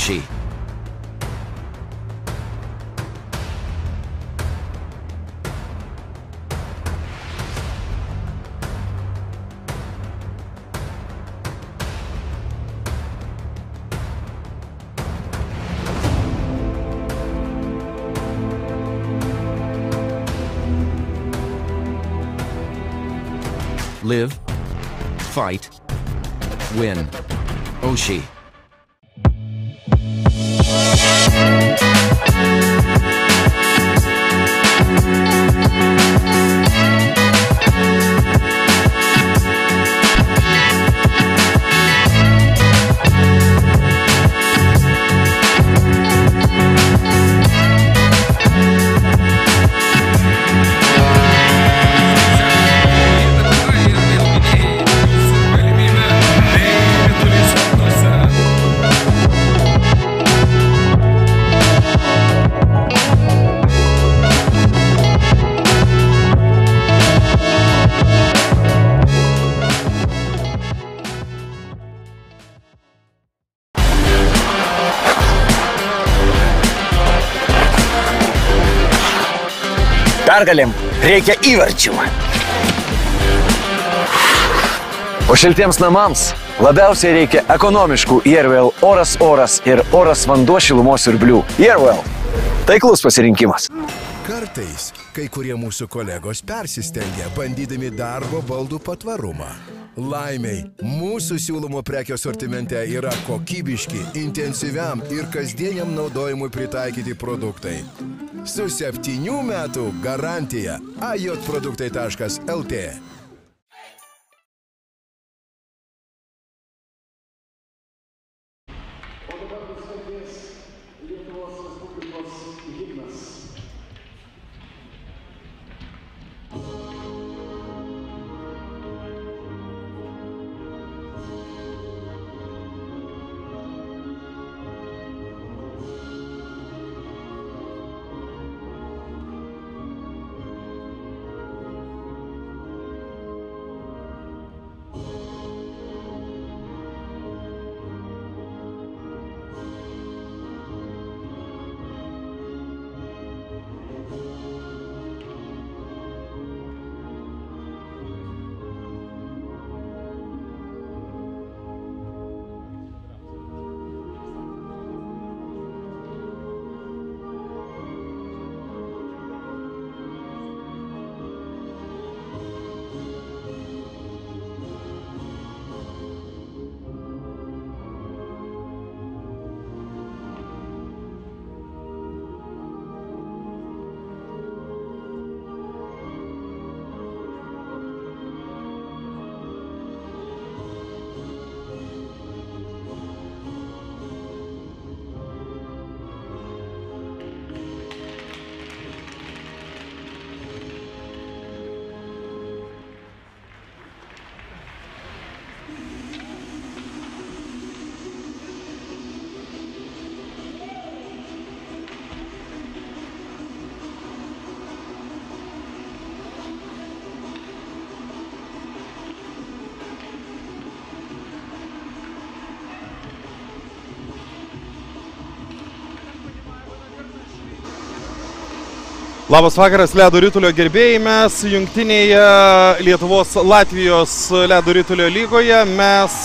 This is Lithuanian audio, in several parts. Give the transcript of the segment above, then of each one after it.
Oshi. Live, fight, win. Oshi. Pergalėm reikia įvarčių. O šiltiems namams labiausiai reikia ekonomiškų Airwell oras oras ir oras vanduo šilumos siurblių. Airwell. Taiklus pasirinkimas. Kartais kai kurie mūsų kolegos persistengia, bandydami darbo baldų patvarumą. Laimiai, mūsų siūlomo prekio sortimente yra kokybiški, intensyviam ir kasdieniam naudojimui pritaikyti produktai. Su septynių metų garantija ajotproduktai.lt. Labas vakaras, ledo rytulio gerbėjai. Mes jungtinėje Lietuvos Latvijos ledo rytulio lygoje, mes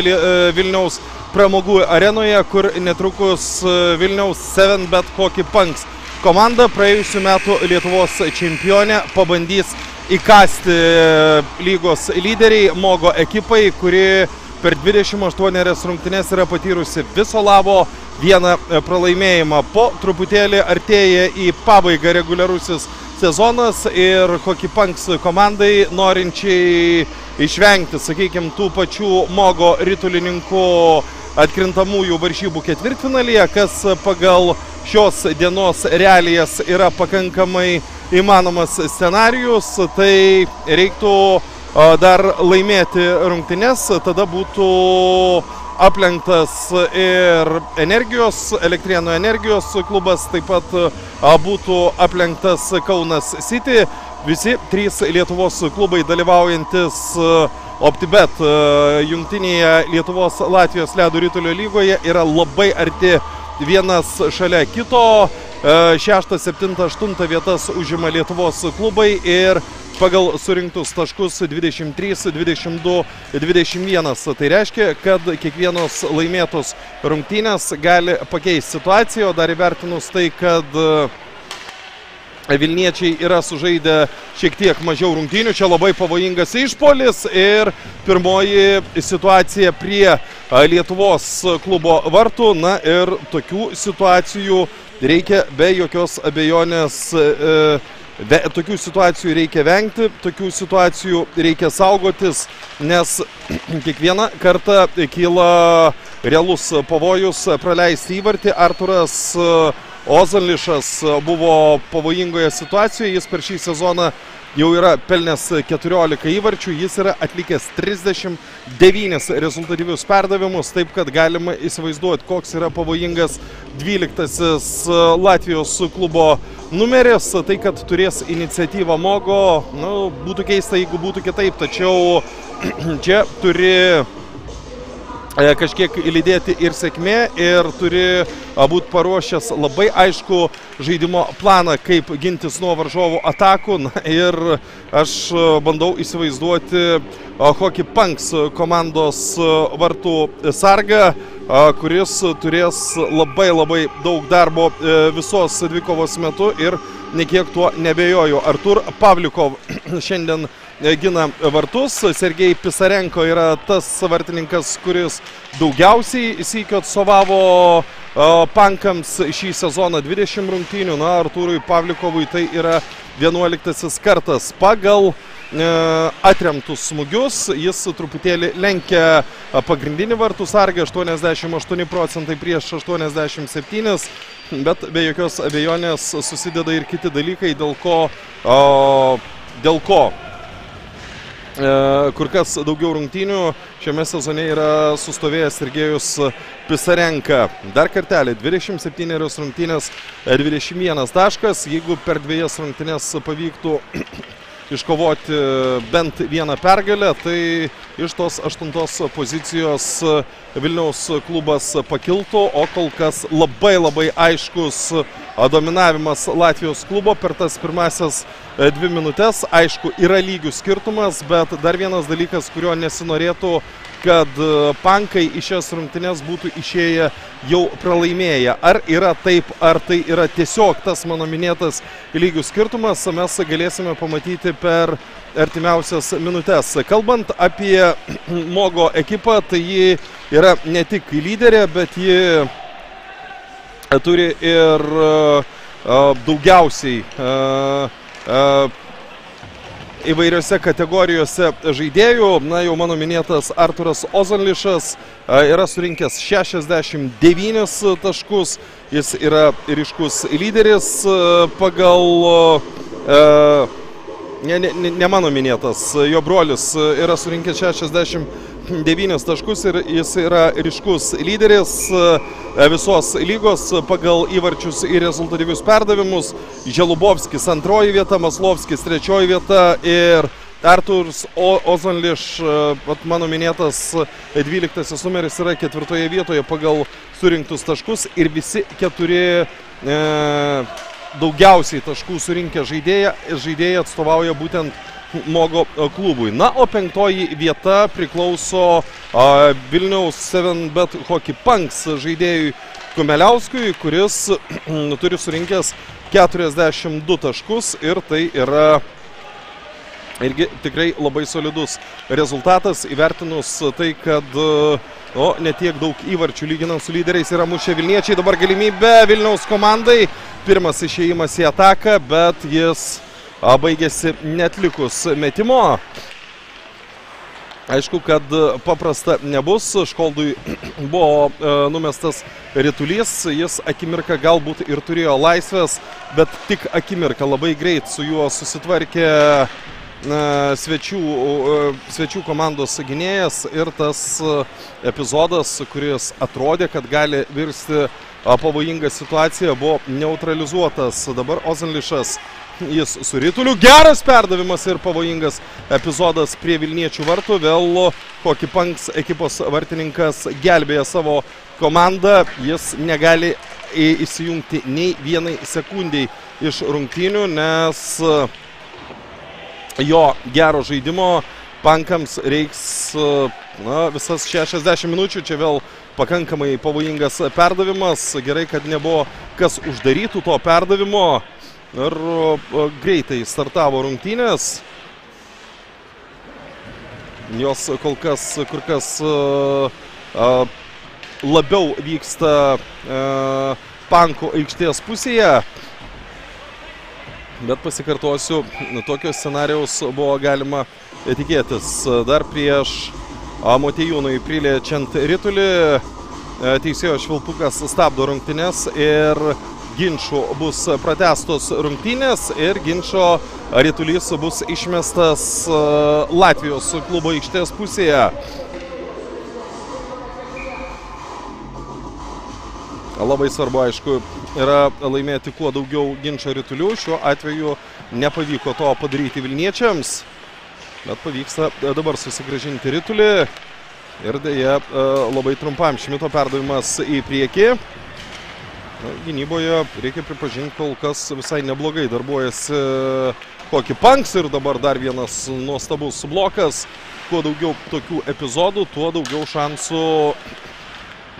Lie- e, Vilniaus pramogų arenoje, kur netrukus e, Vilniaus 7bet Hockey Punks komanda praėjusiu metu Lietuvos čempionė pabandys įkasti e, lygos lyderiai Mogo ekipai, kuri per 28 rungtynes yra patyrusi viso labo vieną e, pralaimėjimą. Po truputėlį artėja į pabaigą reguliarusis sezonas ir Hockey Punks komandai norinčiai išvengti, sakykime, tų pačių Mogo ritulininkų atkrintamųjų varžybų ketvirtfinalyje, kas pagal šios dienos realijas yra pakankamai įmanomas scenarius, tai reiktų dar laimėti rungtynes, tada būtų aplenktas ir energijos, elektrienų energijos klubas, taip pat būtų aplenktas Kaunas City. visi trys Lietuvos klubai dalyvaujantis OptiBet jungtinėje Lietuvos Latvijos ledo rytulio lygoje yra labai arti vienas šalia kito. 6, 7, 8 vietas užima Lietuvos klubai ir pagal surinktus taškus 23, 22, 21. Tai reiškia, kad kiekvienos laimėtos rungtynės gali pakeisti situaciją, o dar įvertinus tai, kad Vilniečiai yra sužaidę šiek tiek mažiau rungtynių, čia labai pavojingas išpolis ir pirmoji situacija prie Lietuvos klubo vartų. Na ir tokių situacijų reikia be jokios abejonės. E, Ve, tokių situacijų reikia vengti, tokių situacijų reikia saugotis, nes kiekvieną kartą kyla realus pavojus praleisti įvartį. Arturas Ozanlišas buvo pavojingoje situacijoje, jis per šį sezoną jau yra pelnęs 14 įvarčių, jis yra atlikęs 39 rezultatyvius perdavimus, taip kad galima įsivaizduoti, koks yra pavojingas 12 Latvijos klubo numeris. Tai, kad turės iniciatyvą Mogo, nu, būtų keista, jeigu būtų kitaip, tačiau čia turi kažkiek lydėti ir sėkmė ir turi būti paruošęs labai aišku žaidimo planą, kaip gintis nuo varžovų atakų. Na, ir aš bandau įsivaizduoti Hockey Punks komandos vartų sargą, kuris turės labai labai daug darbo e, visos dvikovos metu ir nekiek tuo nebejoju. Artur Pavlikov šiandien gina vartus. Sergei Pisarenko yra tas vartininkas, kuris daugiausiai įsikio atstovavo pankams šį sezoną 20 rungtynių. Na, Artūrui Pavlikovui tai yra 11 kartas pagal e, atremtus smūgius. Jis truputėlį lenkia pagrindinį vartų sargį 88 procentai prieš 87, bet be jokios abejonės susideda ir kiti dalykai, dėl ko, o, dėl ko kur kas daugiau rungtynių šiame sezone yra sustovėjęs Sergejus Pisarenka. Dar kartelį 27 rungtynės, 21 taškas. Jeigu per dviejas rungtynės pavyktų iškovoti bent vieną pergalę, tai iš tos aštuntos pozicijos Vilniaus klubas pakiltų, o kol kas labai labai aiškus dominavimas Latvijos klubo per tas pirmasias e, dvi minutės. Aišku, yra lygių skirtumas, bet dar vienas dalykas, kurio nesinorėtų, kad e, pankai iš šias rungtynes būtų išėję jau pralaimėję. Ar yra taip, ar tai yra tiesiog tas mano minėtas lygių skirtumas, mes galėsime pamatyti per artimiausias minutės. Kalbant apie Mogo ekipą, tai ji yra ne tik lyderė, bet ji turi ir daugiausiai įvairiose kategorijose žaidėjų. Na, jau mano minėtas Arturas Ozanlišas yra surinkęs 69 taškus. Jis yra ryškus lyderis pagal ne, ne, ne mano minėtas, jo brolis yra surinkęs 69 taškus ir jis yra ryškus lyderis e, visos lygos pagal įvarčius ir rezultatyvius perdavimus. Želubovskis antroji vieta, Maslovskis trečioji vieta ir Arturs Ozonliš, e, mano minėtas 12 numeris yra ketvirtoje vietoje pagal surinktus taškus ir visi keturi e, daugiausiai taškų surinkę žaidėją, žaidėjai atstovauja būtent Mogo klubui. Na, o penktoji vieta priklauso a, Vilniaus 7bet Hockey Punks žaidėjui Kumeliauskui, kuris turi surinkęs 42 taškus ir tai yra irgi tikrai labai solidus rezultatas įvertinus tai, kad o netiek daug įvarčių lyginant su lyderiais yra mušę Vilniečiai. Dabar galimybė Vilniaus komandai Pirmas išėjimas į ataką, bet jis baigėsi netlikus metimo. Aišku, kad paprasta nebus. Školdui buvo e, numestas rytulys. Jis akimirką galbūt ir turėjo laisvės, bet tik akimirką labai greit su juo susitvarkė svečių, e, svečių komandos gynėjas ir tas epizodas, kuris atrodė, kad gali virsti pavojinga situacija buvo neutralizuotas. Dabar Ozanlišas jis su rytuliu. Geras perdavimas ir pavojingas epizodas prie Vilniečių vartų. Vėl Hockey Punks ekipos vartininkas gelbėja savo komandą. Jis negali įsijungti nei vienai sekundiai iš rungtynių, nes jo gero žaidimo pankams reiks na, visas 60 minučių. Čia vėl pakankamai pavojingas perdavimas. Gerai, kad nebuvo kas uždarytų to perdavimo. Ir greitai startavo rungtynės. Jos kol kas kur kas labiau vyksta pankų aikštės pusėje. Bet pasikartosiu, tokios scenarijaus buvo galima tikėtis. Dar prieš Motėjūnui priliečiant rytulį, teisėjo švilpukas stabdo rungtynės ir ginčių bus pratestos rungtynės ir ginčio rytulys bus išmestas Latvijos klubo aikštės pusėje. Labai svarbu, aišku, yra laimėti kuo daugiau ginčio rytulių. Šiuo atveju nepavyko to padaryti Vilniečiams, bet pavyksta dabar susigražinti rytulį. Ir dėja labai trumpam Šmito perdavimas į priekį. Gynyboje reikia pripažinti, kol kas visai neblogai darbuojasi kokį panks ir dabar dar vienas nuostabus blokas. Kuo daugiau tokių epizodų, tuo daugiau šansų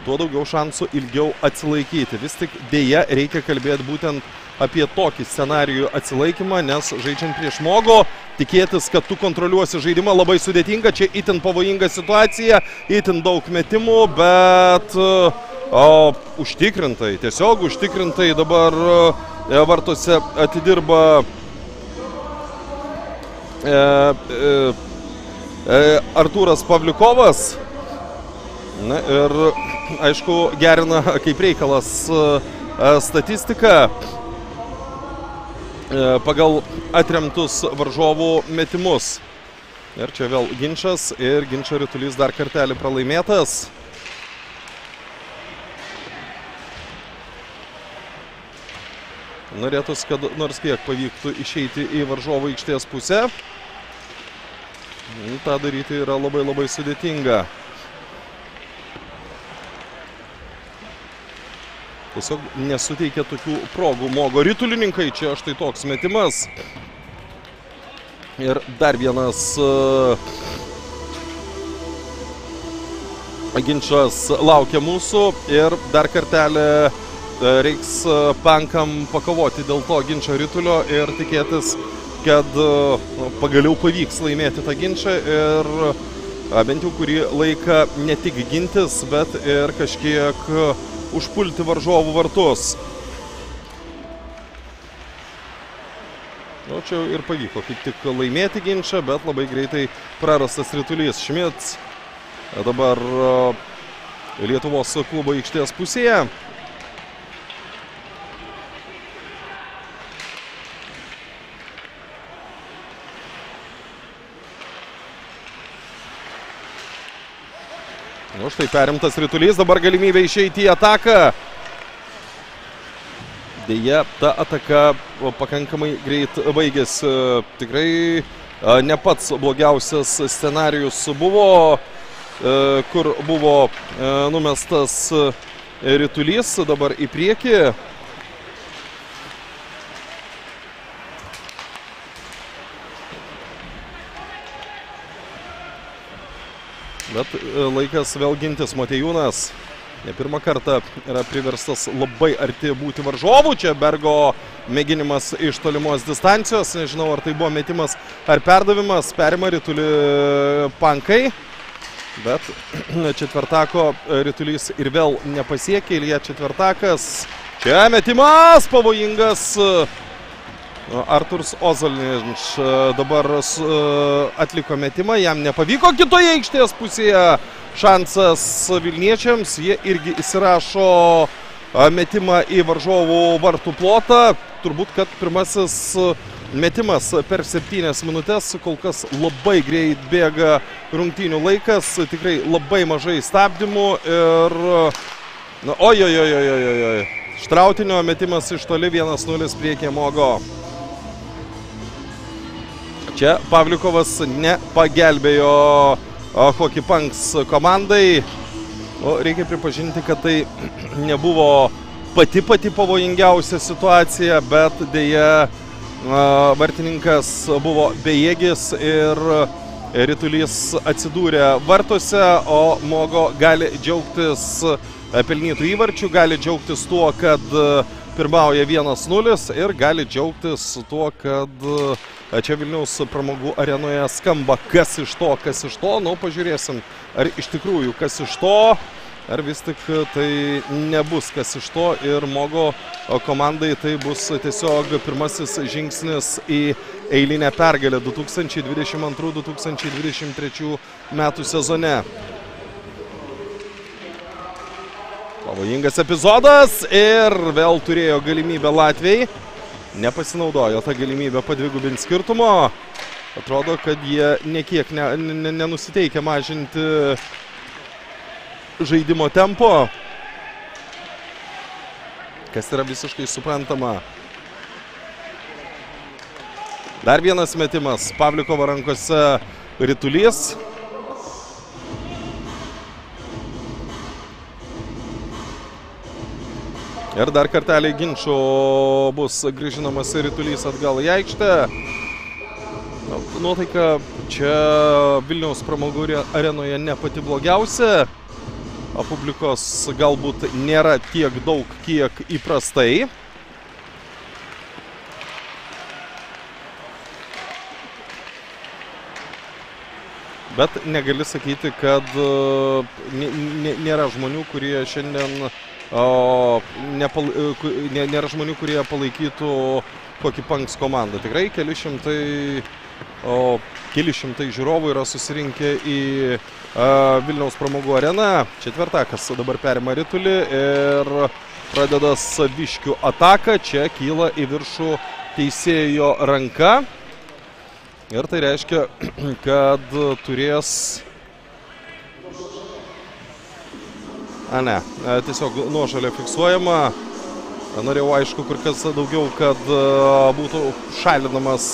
tuo daugiau šansų ilgiau atsilaikyti. Vis tik dėja reikia kalbėti būtent apie tokį scenarijų atsilaikymą, nes žaidžiant prieš žmogų, tikėtis, kad tu kontroliuosi žaidimą labai sudėtinga, čia itin pavojinga situacija, itin daug metimų, bet o, užtikrintai, tiesiog užtikrintai dabar e, vartose atidirba e, e, e, Artūras Pavlikovas. Na ir aišku, gerina kaip reikalas statistiką pagal atremtus varžovų metimus. Ir čia vėl ginčas ir ginčio rytulys dar kartelį pralaimėtas. Norėtųsi, kad nors kiek pavyktų išeiti į varžovų aikštės pusę. Ta daryti yra labai labai sudėtinga. Tiesiog nesuteikia tokių progų mogo rytulininkai. Čia štai toks metimas. Ir dar vienas uh, ginčas laukia mūsų. Ir dar kartelį uh, reiks uh, pankam pakovoti dėl to ginčio rytulio ir tikėtis, kad uh, pagaliau pavyks laimėti tą ginčą. Ir bent jau kurį laiką ne tik gintis, bet ir kažkiek užpulti varžovų vartus. O čia ir pavyko kaip tik laimėti ginčą, bet labai greitai prarastas rytulys. Šmits dabar Lietuvos klubo aikštės pusėje. Štai perimtas rytulys, dabar galimybė išeiti į ataką. Deja, ta ataka pakankamai greit baigėsi. Tikrai ne pats blogiausias scenarius buvo, kur buvo numestas rytulys dabar į priekį. Bet laikas vėl gintis Matejūnas. Ne pirmą kartą yra priverstas labai arti būti varžovų. Čia Bergo mėginimas iš tolimos distancijos. Nežinau, ar tai buvo metimas ar perdavimas. Perima rytulį pankai. Bet četvirtako rytulys ir vėl nepasiekė. Ilija četvirtakas. Čia metimas pavojingas. Arturs Ozolnič dabar atliko metimą, jam nepavyko kitoje aikštės pusėje. Šansas Vilniečiams, jie irgi įsirašo metimą į varžovų vartų plotą, turbūt, kad pirmasis metimas per septynias minutės, kol kas labai greit bėga rungtynių laikas, tikrai labai mažai stabdymų ir, oi, Štrautinio metimas iš toli 1-0 priekė Mogo. Čia Pavlikovas nepagelbėjo Hockey Punks komandai. O reikia pripažinti, kad tai nebuvo pati pati pavojingiausia situacija, bet dėja vartininkas buvo bejėgis ir Rytulys atsidūrė vartuose, o Mogo gali džiaugtis pelnytų įvarčių, gali džiaugtis tuo, kad pirmauja 1-0 ir gali džiaugtis tuo, kad čia Vilniaus pramogų arenoje skamba kas iš to, kas iš to. Nu, pažiūrėsim, ar iš tikrųjų kas iš to ar vis tik tai nebus kas iš to ir Mogo komandai tai bus tiesiog pirmasis žingsnis į eilinę pergalę 2022-2023 metų sezone. Pavojingas epizodas ir vėl turėjo galimybę Latvijai. Nepasinaudojo tą galimybę padvigubinti skirtumo. Atrodo, kad jie nekiek ne, ne, nenusiteikia mažinti žaidimo tempo, kas yra visiškai suprantama. Dar vienas metimas Pavlikovo rankose rytulys. Ir dar kartelį ginčių bus grįžinamas rytulys atgal į aikštę. Nuotaika čia Vilniaus pramogų arenoje ne pati blogiausia publikos galbūt nėra tiek daug, kiek įprastai. Bet negali sakyti, kad nėra žmonių, kurie šiandien nepal, nėra žmonių, kurie palaikytų kokį Panks komandą. Tikrai keli šimtai, o, keli šimtai žiūrovų yra susirinkę į Vilniaus pramogų arena. Četvirtakas dabar perima rytulį ir pradeda saviškių ataką. Čia kyla į viršų teisėjo ranka. Ir tai reiškia, kad turės... A ne, tiesiog nuošalė fiksuojama. Norėjau aišku kur kas daugiau, kad būtų šalinamas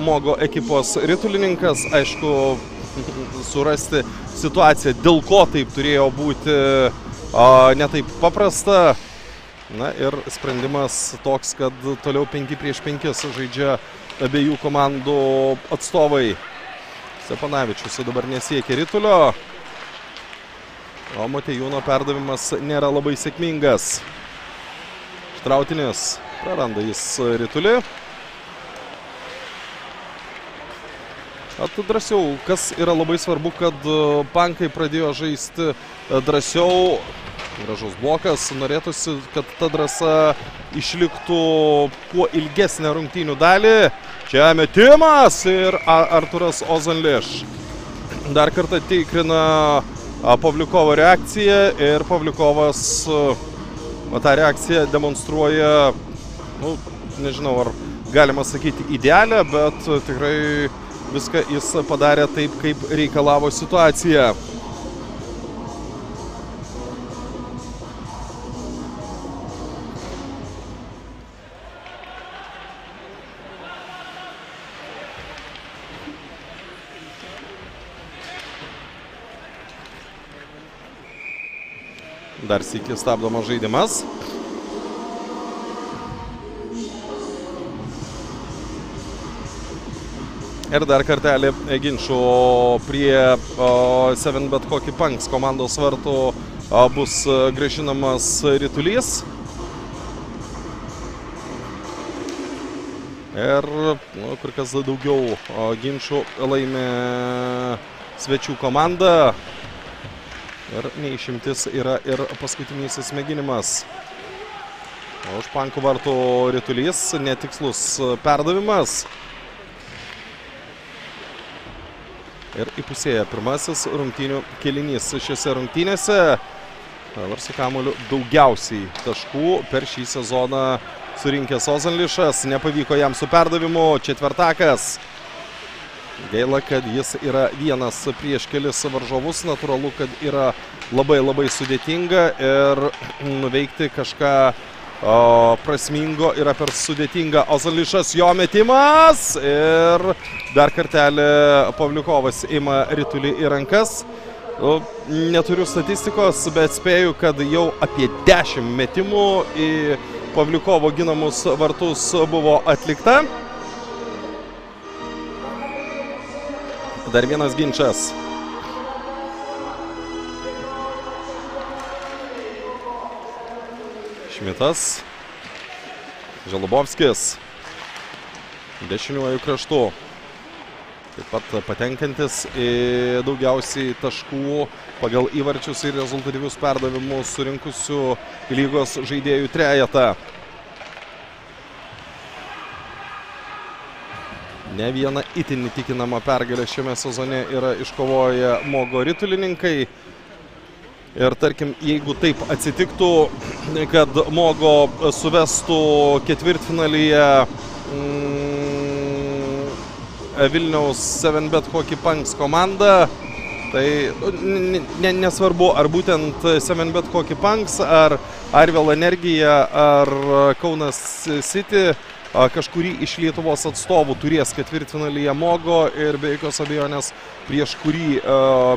Mogo ekipos ritulininkas. Aišku, surasti situaciją, dėl ko taip turėjo būti netaip paprasta. Na ir sprendimas toks, kad toliau 5 prieš 5 žaidžia abiejų komandų atstovai. Stepanavičius dabar nesiekia rytulio. O Matejūno perdavimas nėra labai sėkmingas. Štrautinis praranda jis rytulį. Tu drąsiau, kas yra labai svarbu, kad bankai pradėjo žaisti drąsiau. Gražus blokas, norėtųsi, kad ta drąsa išliktų kuo ilgesnę rungtynių dalį. Čia metimas ir Arturas Ozanliš. Dar kartą tikrina Pavlikovo reakciją ir Pavlikovas tą reakciją demonstruoja, nu, nežinau, ar galima sakyti idealią, bet tikrai viską jis padarė taip, kaip reikalavo situacija. Dar sėki stabdomas žaidimas. Ir dar kartelį ginčių prie Seven Bet Hockey Punks komandos vartų bus grįžinamas rytulys. Ir nu, kur kas daugiau ginčių laimė svečių komanda. Ir neišimtis yra ir paskutinysis mėginimas. Už pankų vartų rytulys, netikslus perdavimas. ir įpusėja pirmasis rungtynių kelinys šiose rungtynėse. Dabar su kamoliu daugiausiai taškų per šį sezoną surinkęs Ozanlišas. Nepavyko jam su perdavimu. Četvirtakas. Gaila, kad jis yra vienas prieš kelis varžovus. Natūralu, kad yra labai labai sudėtinga ir nuveikti kažką o, prasmingo yra per sudėtinga Ozališas jo metimas ir dar kartelį Pavliukovas ima ritulį į rankas. Neturiu statistikos, bet spėju, kad jau apie 10 metimų į Pavliukovo ginamus vartus buvo atlikta. Dar vienas ginčas. Šmitas. Žalubovskis. Dešiniuoju kraštu. Taip pat patenkantis į daugiausiai taškų pagal įvarčius ir rezultatyvius perdavimus surinkusių lygos žaidėjų trejetą. Ne vieną itin įtikinamą pergalę šiame sezone yra iškovoję Mogo ritulininkai. Ir tarkim, jeigu taip atsitiktų, kad Mogo suvestų ketvirtfinalyje mm, Vilniaus 7bet Hockey Punks komandą, tai n- n- nesvarbu, ar būtent 7bet Hockey Punks, ar Arvel Energija, ar Kaunas City, kažkurį iš Lietuvos atstovų turės ketvirtfinalyje Mogo ir be jokios abejonės prieš kurį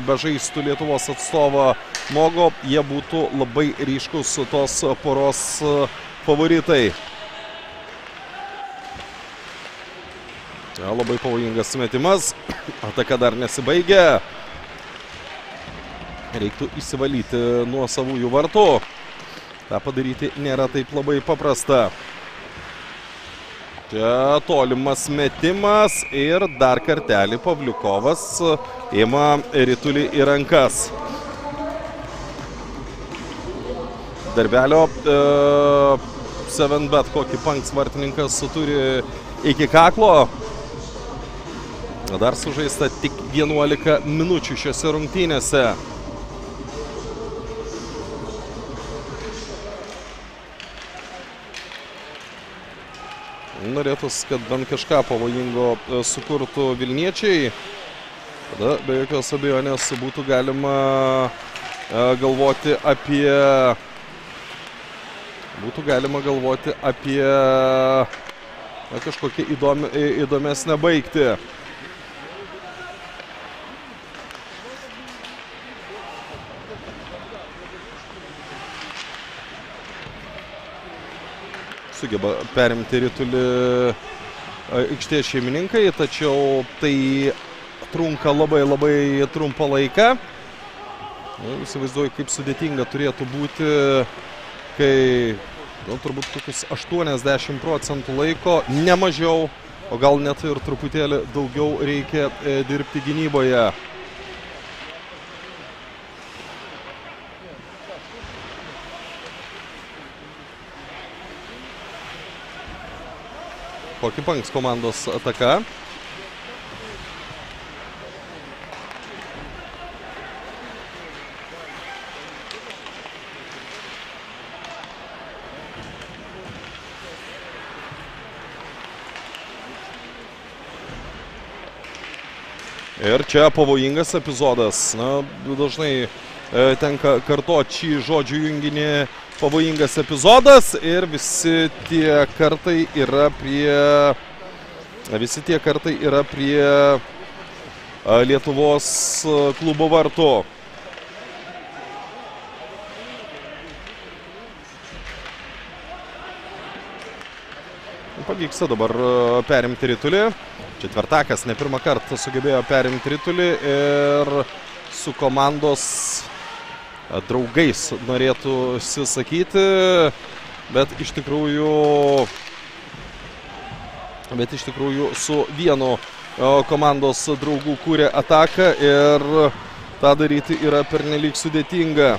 bežaistų Lietuvos atstovą Mogo, jie būtų labai ryškus tos poros favoritai. Ja, labai pavojingas metimas, ataka dar nesibaigia. Reiktų įsivalyti nuo savųjų vartų. Ta padaryti nėra taip labai paprasta. Čia tolimas metimas ir dar kartelį Pavliukovas ima ritulį į rankas. Darbelio e, 7bet kokį punks vartininkas turi iki kaklo. Dar sužaista tik 11 minučių šiuose rungtynėse. Norėtųs, kad bent kažką pavojingo e, sukurtų Vilniečiai. Tada be jokios abejonės būtų galima e, galvoti apie būtų galima galvoti apie na, kažkokią įdomi, į- įdomesnę baigtį. Sugeba perimti ritulį e, aikštės šeimininkai, tačiau tai trunka labai labai trumpą laiką. Nu, įsivaizduoju, kaip sudėtinga turėtų būti, kai nu, turbūt kokius 80 procentų laiko, ne mažiau, o gal net ir truputėlį daugiau reikia e, dirbti gynyboje. Hockey Punks komandos ataka. Ir čia pavojingas epizodas. Na, dažnai e, tenka kartoti šį žodžių junginį pavojingas epizodas ir visi tie kartai yra prie visi tie kartai yra prie Lietuvos klubo vartų. Pavyksta dabar perimti ritulį. Četvirtakas ne pirmą kartą sugebėjo perimti ritulį ir su komandos draugais norėtųsi sakyti, bet iš tikrųjų bet iš tikrųjų su vienu komandos draugų kūrė ataką ir tą daryti yra pernelyg sudėtinga.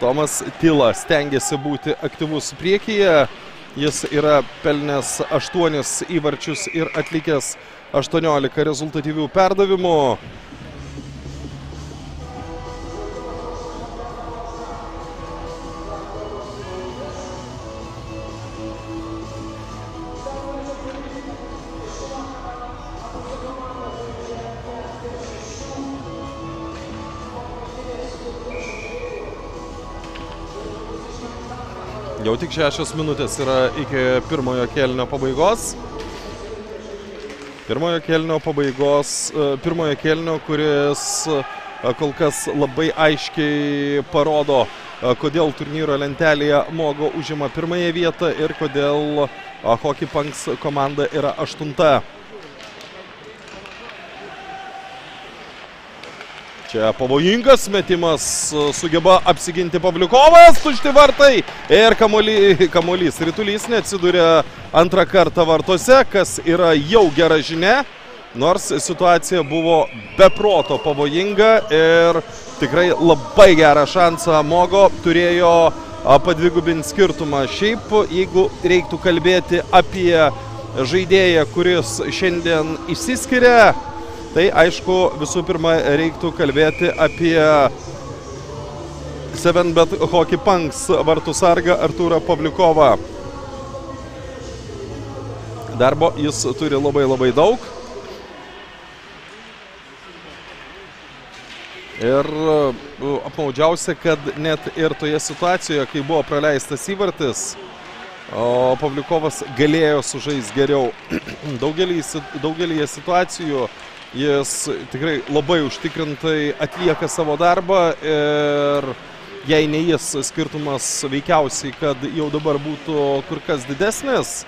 Tomas Tila stengiasi būti aktyvus priekyje. Jis yra pelnęs 8 įvarčius ir atlikęs 18 rezultatyvių perdavimų. Jau tik šešios minutės yra iki pirmojo kelnio pabaigos. Pirmojo kelnio pabaigos, e, pirmojo kelnio, kuris e, kol kas labai aiškiai parodo, e, kodėl turnyro lentelėje Mogo užima pirmąją vietą ir kodėl Hockey Punks komanda yra aštunta. Čia pavojingas metimas, sugeba apsiginti Pavliukovas, tušti vartai ir kamuolys, kamuolys rytulys neatsiduria antrą kartą vartuose, kas yra jau gera žinia, nors situacija buvo beproto pavojinga ir tikrai labai gerą šansą Mogo turėjo padvigubinti skirtumą. Šiaip, jeigu reiktų kalbėti apie žaidėją, kuris šiandien išsiskiria, Tai aišku, visų pirma, reiktų kalbėti apie 7bet Hockey Punks vartų sargą Artūrą Pavliukovą. Darbo jis turi labai labai daug. Ir apmaudžiausia, kad net ir toje situacijoje, kai buvo praleistas įvartis, o Pavliukovas galėjo sužaisti geriau. daugelį, daugelį situacijų Jis tikrai labai užtikrintai atlieka savo darbą ir jei ne jis, skirtumas veikiausiai, kad jau dabar būtų kur kas didesnis.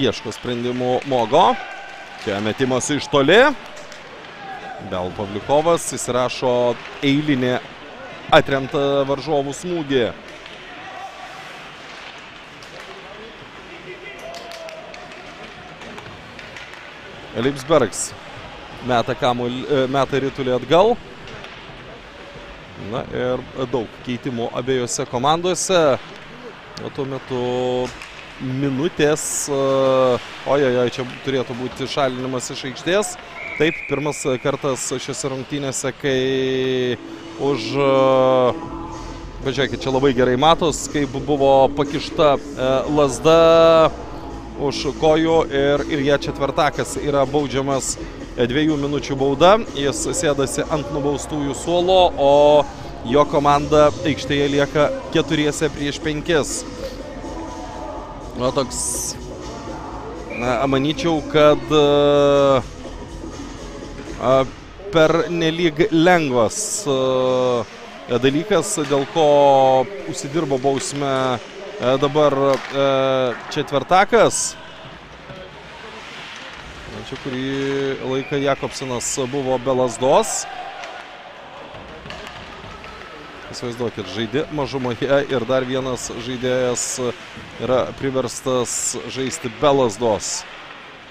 Ieško sprendimų Mogo. Čia metimas iš toli. Bel Pavlikovas įsirašo eilinį atremtą varžovų smūgį. Lipsbergs meta, kamul, e, meta rytulį atgal. Na ir daug keitimų abiejose komandose. O tuo metu minutės. Ojojoj, čia turėtų būti šalinimas iš aikštės. Taip, pirmas kartas šiose rungtynėse, kai už... Pažiūrėkit, čia labai gerai matos, kaip buvo pakišta e, lasda už kojų ir, ir jie četvirtakas yra baudžiamas dviejų minučių bauda. Jis sėdasi ant nubaustųjų suolo, o jo komanda aikštėje lieka keturiese prieš penkis. Na, toks, na, manyčiau, kad a, per nelyg lengvas a, dalykas, dėl ko užsidirbo bausmę a, dabar a, četvirtakas. Čia kurį laiką Jakobsinas buvo be lasdos. Įsivaizduokit, žaidė mažumoje ir dar vienas žaidėjas yra priverstas žaisti be lasdos.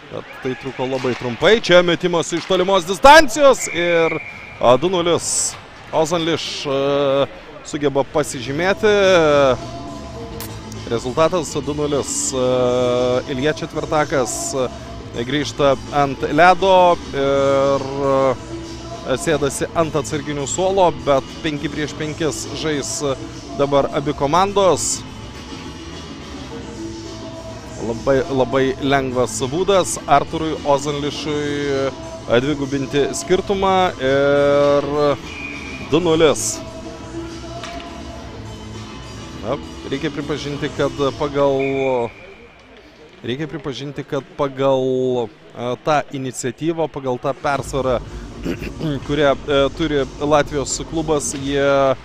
Bet tai truko labai trumpai. Čia metimas iš tolimos distancijos ir 2-0. Ozanliš sugeba pasižymėti. Rezultatas 2-0. Ilja Četvirtakas grįžta ant ledo ir sėdasi ant atsarginių suolo, bet 5 prieš 5 žais dabar abi komandos. Labai, labai lengvas būdas Arturui Ozanlišui dvigubinti skirtumą ir 2-0. Reikia pripažinti, kad pagal Reikia pripažinti, kad pagal tą iniciatyvą, pagal tą persvarą kurią e, turi Latvijos klubas, jie e,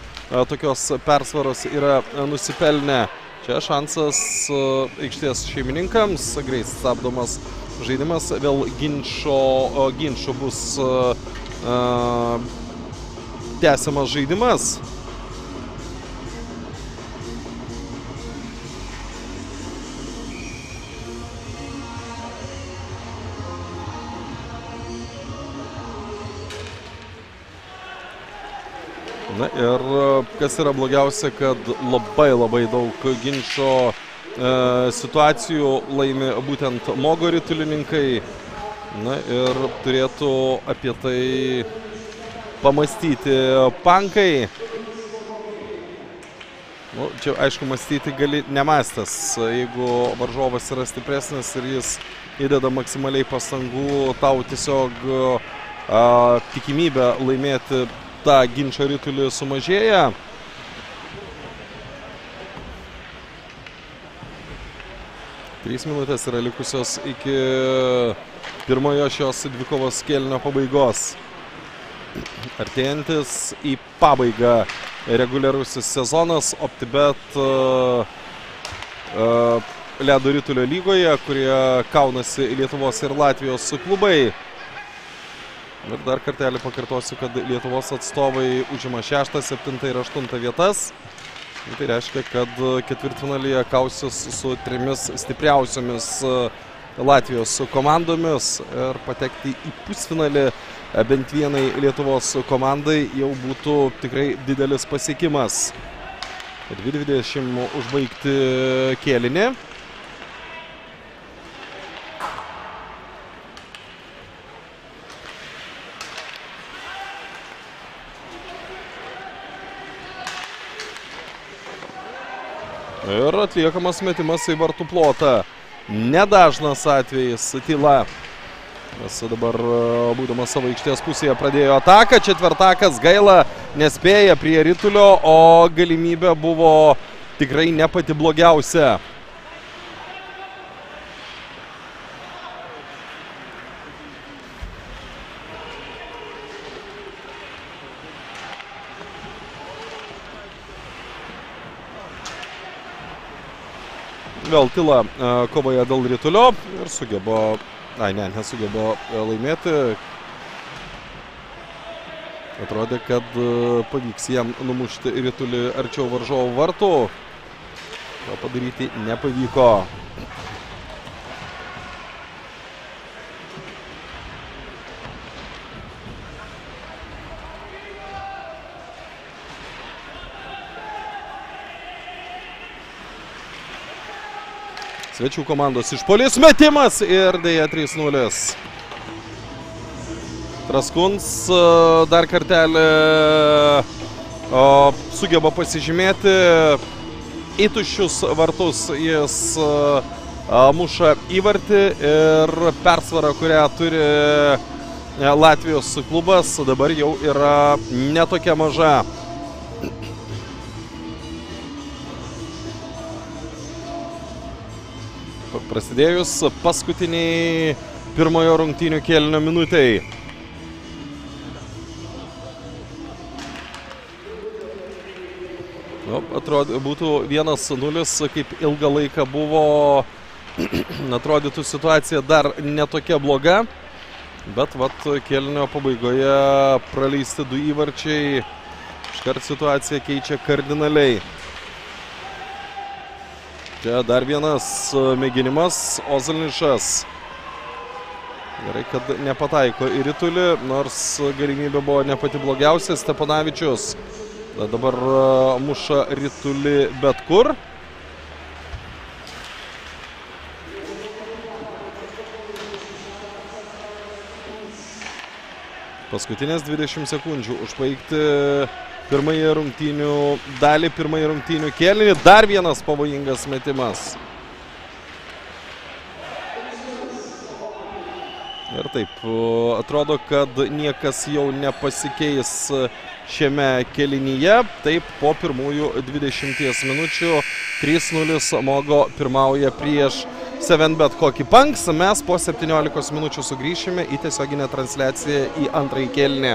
tokios persvaros yra nusipelnę. Čia šansas e, aikštės šeimininkams, greit stabdomas žaidimas, vėl ginčio, ginčio bus tęsiamas žaidimas. Na ir kas yra blogiausia, kad labai labai daug ginčio e, situacijų laimi būtent Mogo ritulininkai. Na ir turėtų apie tai pamastyti pankai. Nu, čia aišku, mąstyti gali nemastęs. Jeigu varžovas yra stipresnis ir jis įdeda maksimaliai pastangų, tau tiesiog a, tikimybė laimėti tą ginčio rytulį sumažėja. Trys minutės yra likusios iki pirmojo šios dvikovos kėlinio pabaigos. Artėjantis į pabaigą reguliarusis sezonas OptiBet uh, uh, ledo rytulio lygoje, kurie kaunasi Lietuvos ir Latvijos klubai. Ir dar kartelį pakartosiu, kad Lietuvos atstovai užima 6, 7 ir 8 vietas. Tai reiškia, kad ketvirtfinalyje kausis su trimis stipriausiomis Latvijos komandomis ir patekti į pusfinalį bent vienai Lietuvos komandai jau būtų tikrai didelis pasiekimas. 2.20 užbaigti kėlinį. Ir atliekamas metimas į vartų plotą. Nedažnas atvejis tyla. Nes dabar būdamas savo aikštės pusėje pradėjo ataką. Četvirtakas gaila nespėja prie rytulio, o galimybė buvo tikrai ne pati blogiausia. Vėl tyla kovoje dėl rytulio ir sugebo, ai ne, nesugebo laimėti. Atrodė, kad pavyks jam numušti rytulį arčiau varžovų vartų. To padaryti nepavyko. Svečių komandos išpolis metimas ir dėja 3-0. Traskuns dar kartelį o, sugeba pasižymėti. Į tuščius vartus jis a, muša įvartį ir persvara, kurią turi Latvijos klubas, dabar jau yra netokia maža. Prasidėjus paskutiniai pirmojo rungtynių kėlinio minutėjai. Nu, atrodo, būtų vienas nulis, kaip ilgą laiką buvo, atrodytų situacija dar netokia bloga, bet vat kėlinio pabaigoje praleisti du įvarčiai, iškart situacija keičia kardinaliai. Čia dar vienas mėginimas, Ozalnišas. Gerai, kad nepataiko į rytulį, nors galimybė buvo ne pati blogiausia. Stepanavičius dabar muša rytulį bet kur. Paskutinės 20 sekundžių užbaigti pirmąjį rungtynių dalį, pirmąjį rungtynių kėlinį. Dar vienas pavojingas metimas. Ir taip, atrodo, kad niekas jau nepasikeis šiame kelinyje. Taip, po pirmųjų 20 minučių 3-0 Mogo pirmauja prieš 7bet kokį panks. Mes po 17 minučių sugrįšime į tiesioginę transliaciją į antrąjį kėlinį.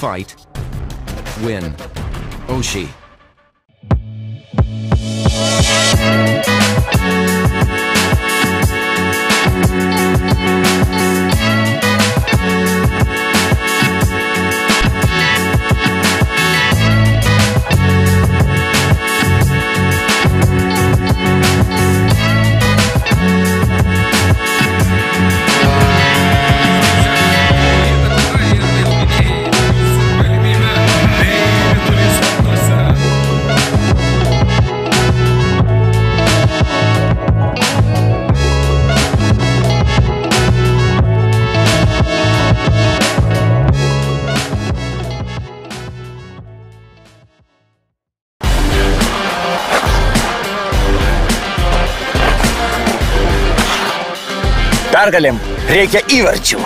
Fight, Pergalėm reikia įvarčių.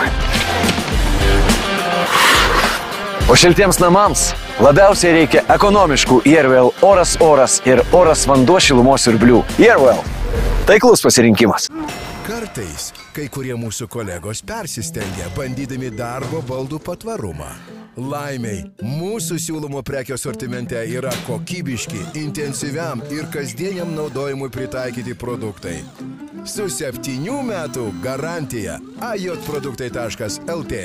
O šiltiems namams labiausiai reikia ekonomiškų Airwell oras oras ir oras vanduo šilumos siurblių. Airwell. Taiklus pasirinkimas. Kartais kai kurie mūsų kolegos persistengia, bandydami darbo baldų patvarumą. Laimiai, mūsų siūlomo prekio sortimente yra kokybiški, intensyviam ir kasdieniam naudojimui pritaikyti produktai. Su septynių metų garantija ajotproduktai.lt.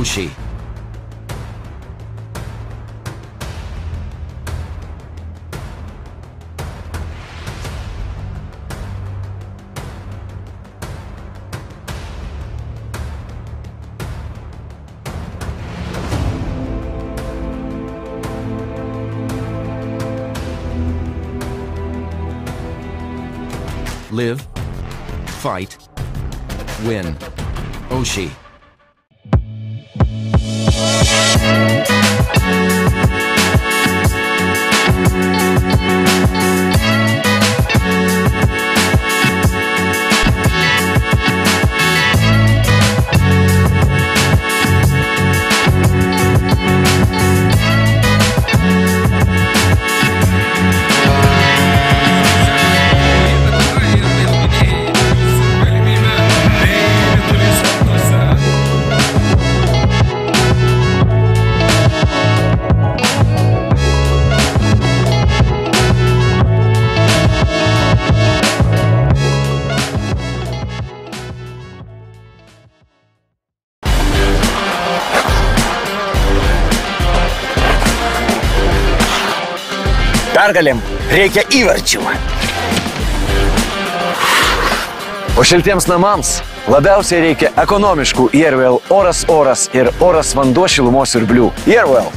Oshi. Live, fight, win. Oshi. Pergalėm reikia įvarčių. O šiltiems namams Labiausiai reikia ekonomiškų Airwell oras oras ir oras vanduo šilumos siurblių. Airwell.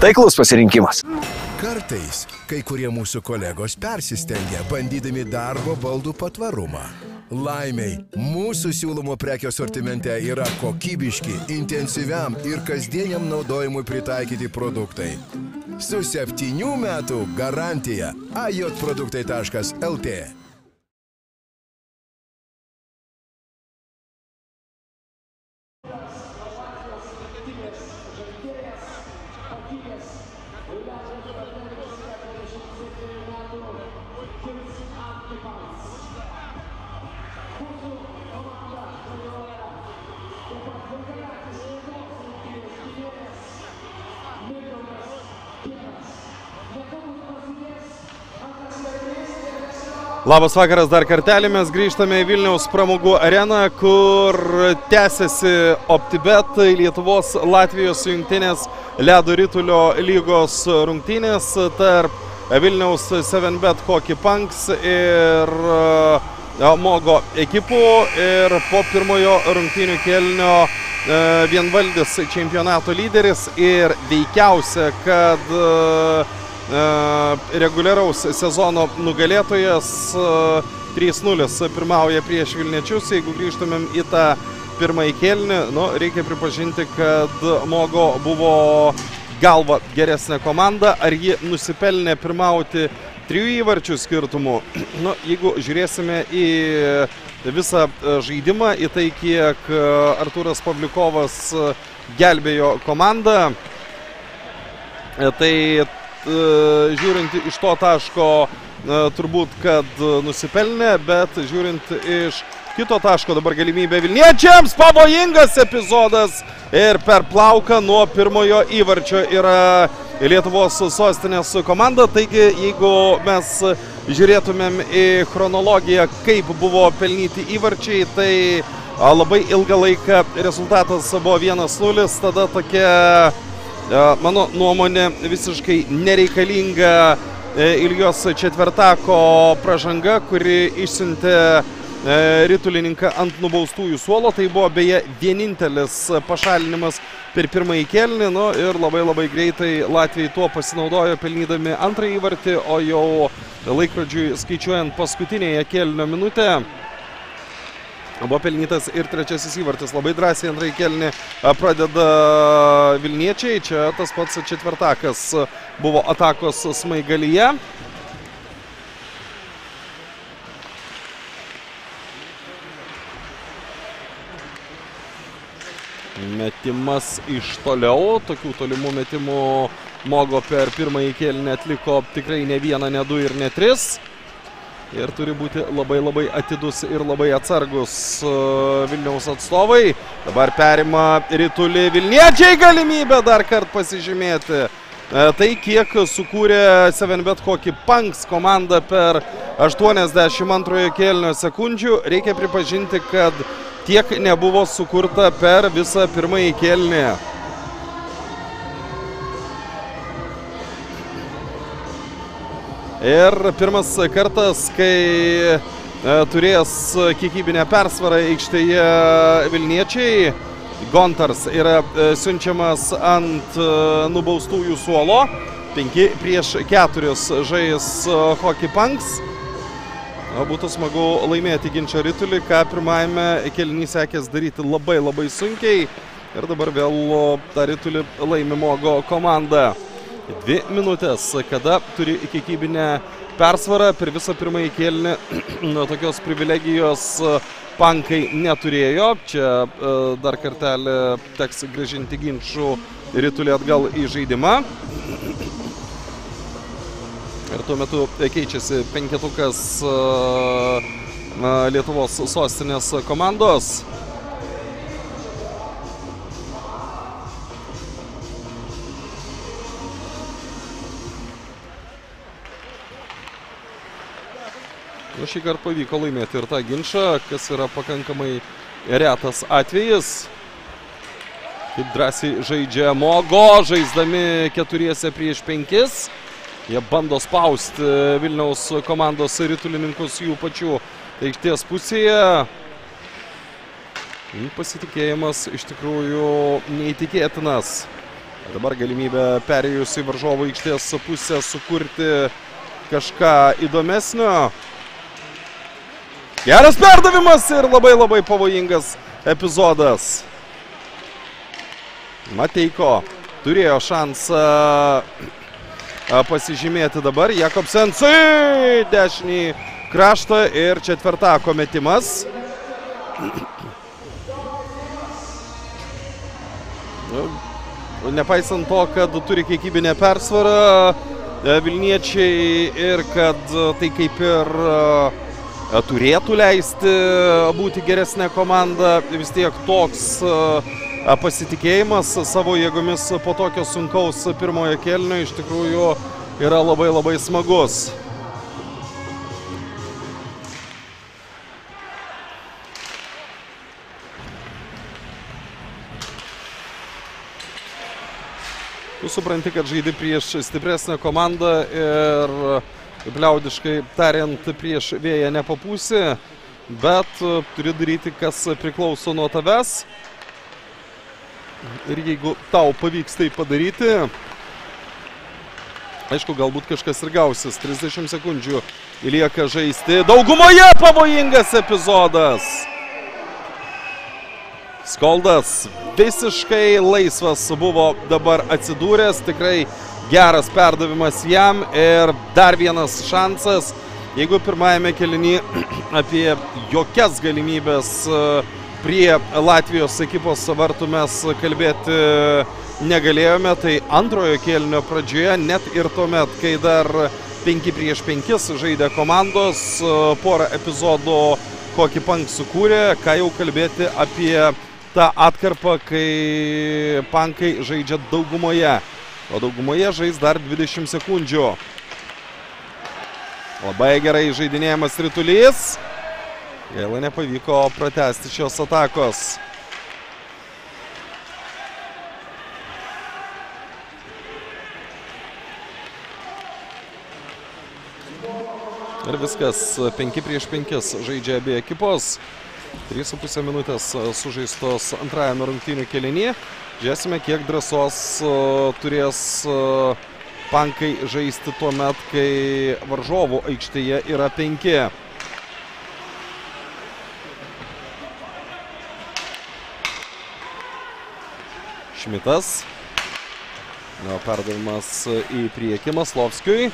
Taiklus pasirinkimas. Kartais kai kurie mūsų kolegos persistengia, bandydami darbo baldų patvarumą. Laimiai, mūsų siūlomo prekio sortimente yra kokybiški, intensyviam ir kasdieniam naudojimui pritaikyti produktai. Su septynių metų garantija ajotproduktai.lt. Labas vakaras dar kartelį, mes grįžtame į Vilniaus pramogų areną, kur tęsiasi OptiBet Lietuvos Latvijos jungtinės ledo rytulio lygos rungtynės tarp Vilniaus 7Bet Hockey Punks ir e, Mogo ekipų. Ir po pirmojo rungtynių kelnio e, vienvaldis čempionato lyderis ir veikiausia, kad e, reguliaraus sezono nugalėtojas 3-0 pirmauja prieš Vilniečius. Jeigu grįžtumėm į tą pirmąjį kelnį, nu, reikia pripažinti, kad Mogo buvo galva geresnė komanda. Ar ji nusipelnė pirmauti trijų įvarčių skirtumų? Nu, jeigu žiūrėsime į visą žaidimą, į tai, kiek Arturas Pavlikovas gelbėjo komandą, tai žiūrint iš to taško turbūt, kad nusipelnė, bet žiūrint iš kito taško dabar galimybė Vilniečiams, pavojingas epizodas ir per plauką nuo pirmojo įvarčio yra Lietuvos sostinės komanda. Taigi, jeigu mes žiūrėtumėm į chronologiją, kaip buvo pelnyti įvarčiai, tai labai ilgą laiką rezultatas buvo 1-0, tada tokia mano nuomonė, visiškai nereikalinga Iljos četvertako pražanga, kuri išsiuntė ritulininką ant nubaustųjų suolo. Tai buvo beje vienintelis pašalinimas per pirmąjį kelnį. Nu, ir labai labai greitai Latvijai tuo pasinaudojo pelnydami antrąjį vartį, o jau laikrodžiui skaičiuojant paskutinėje kelnio minutę Buvo pelnytas ir trečiasis įvartis. Labai drąsiai antrąjį kelnį pradeda Vilniečiai. Čia tas pats četvirtakas buvo atakos smaigalyje. Metimas iš toliau. Tokių tolimų metimų Mogo per pirmąjį kelnį atliko tikrai ne vieną, ne du ir ne tris ir turi būti labai labai atidus ir labai atsargus Vilniaus atstovai. Dabar perima rytulį Vilniečiai galimybę dar kartą pasižymėti. Tai kiek sukūrė 7bet kokį Punks komanda per 82 kėlinio sekundžių, reikia pripažinti, kad tiek nebuvo sukurta per visą pirmąjį kėlinį. Ir pirmas kartas, kai turės kiekybinę persvarą aikštėje Vilniečiai. Gontars yra siunčiamas ant nubaustųjų suolo. 5 prieš 4 žais Hockey Punks. Būtų smagu laimėti ginčio rytulį, ką pirmajame kelnys sekės daryti labai labai sunkiai. Ir dabar vėl tą rytulį laimi Mogo komanda. Dvi minutės, kada turi kiekybinę persvarą per visą pirmąjį kėlinį. Tokios privilegijos pankai neturėjo. Čia dar kartelį teks grįžinti ginčių rytulį atgal į žaidimą. Ir tuo metu keičiasi penketukas Lietuvos sostinės komandos. Nu, šį kartą pavyko laimėti ir tą ginčą, kas yra pakankamai retas atvejis. Kaip drąsiai žaidžia Mogo, žaisdami keturiese prieš penkis. Jie bando spausti Vilniaus komandos rytulininkus jų pačių aikštės pusėje. Pasitikėjimas iš tikrųjų neįtikėtinas. Dabar galimybė perėjus į varžovų aikštės pusę sukurti kažką įdomesnio. Geras perdavimas ir labai labai pavojingas epizodas. Mateiko turėjo šansą pasižymėti dabar. Jakobsensui dešinį kraštą ir četvirtako metimas. Nepaisant to, kad turi kiekybinę persvarą Vilniečiai ir kad tai kaip ir turėtų leisti būti geresnė komanda, vis tiek toks pasitikėjimas savo jėgomis po tokio sunkaus pirmojo kelnio iš tikrųjų yra labai labai smagus. Tu supranti, kad žaidi prieš stipresnę komandą ir, kaip liaudiškai tariant, prieš vėją nepapūsi, bet turi daryti, kas priklauso nuo tavęs. Ir jeigu tau pavyks tai padaryti, aišku, galbūt kažkas ir gausis. 30 sekundžių lieka žaisti. Daugumoje pavojingas epizodas. Skoldas visiškai laisvas buvo dabar atsidūręs. Tikrai geras perdavimas jam ir dar vienas šansas. Jeigu pirmajame kelinyje apie jokias galimybės prie Latvijos ekipos vartų mes kalbėti negalėjome, tai antrojo kėlinio pradžioje, net ir tuomet, kai dar 5 prieš 5 žaidė komandos, porą epizodų kokį pank sukūrė, ką jau kalbėti apie tą atkarpą, kai pankai žaidžia daugumoje. O daugumoje žais dar 20 sekundžių. Labai gerai žaidinėjamas rytulys. Gaila nepavyko pratesti šios atakos. Ir viskas 5 prieš 5 žaidžia abie ekipos. 3,5 minutės sužaistos antrajame rungtynių kelinyje. Žiūrėsime, kiek drąsos turės pankai žaisti tuo met, kai varžovų aikštėje yra 5. Šmitas. Na, perdavimas į priekį Maslovskiui.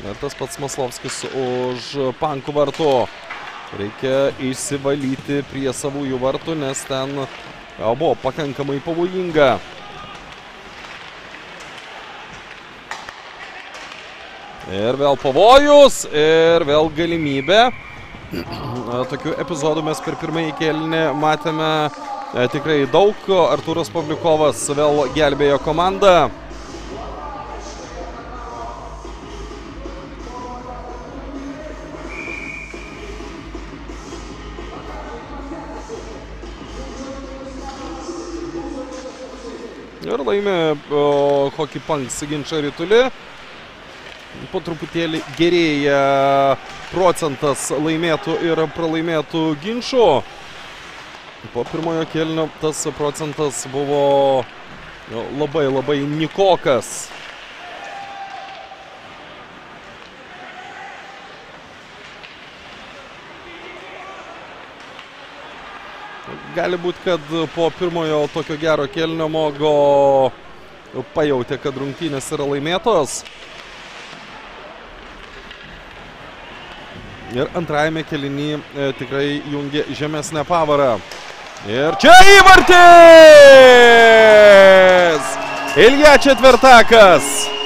Ir tas pats Maslovskis už pankų vartų. Reikia išsivalyti prie savųjų vartų, nes ten buvo pakankamai pavojinga. Ir vėl pavojus, ir vėl galimybė. Tokių epizodų mes per pirmąjį kėlinį matėme tikrai daug. Artūras Pavliukovas vėl gelbėjo komandą. Ir laimė Hockey Punks ginčą rytulį. Po truputėlį gerėja procentas laimėtų ir pralaimėtų ginčių. Po pirmojo kėlinio tas procentas buvo labai labai nikokas. Gali būti, kad po pirmojo tokio gero kėlinio Mogo pajautė, kad rungtynės yra laimėtos. Ir antrajame kelinyje tikrai jungė žemesnę pavarą. Ir čia įvartis! Ilja četvirtakas.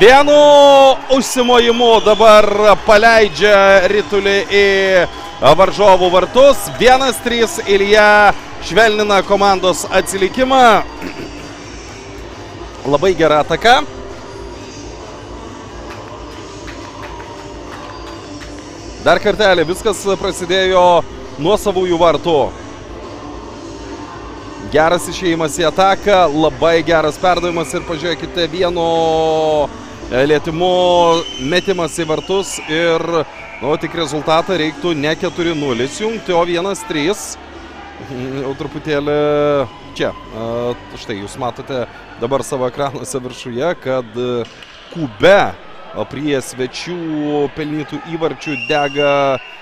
Vienu užsimojimu dabar paleidžia rytulį į varžovų vartus. 1-3 Ilja švelnina komandos atsilikimą. Labai gera ataka. Dar kartelį viskas prasidėjo nuo savųjų vartų. Geras išėjimas į ataką, labai geras perdavimas ir pažiūrėkite vieno lėtimu metimas į vartus ir Nu, tik rezultatą reiktų ne 4-0 jungti, o 1-3. Jau truputėlį čia. A, štai jūs matote dabar savo ekranuose viršuje, kad e, kube prie svečių pelnytų įvarčių dega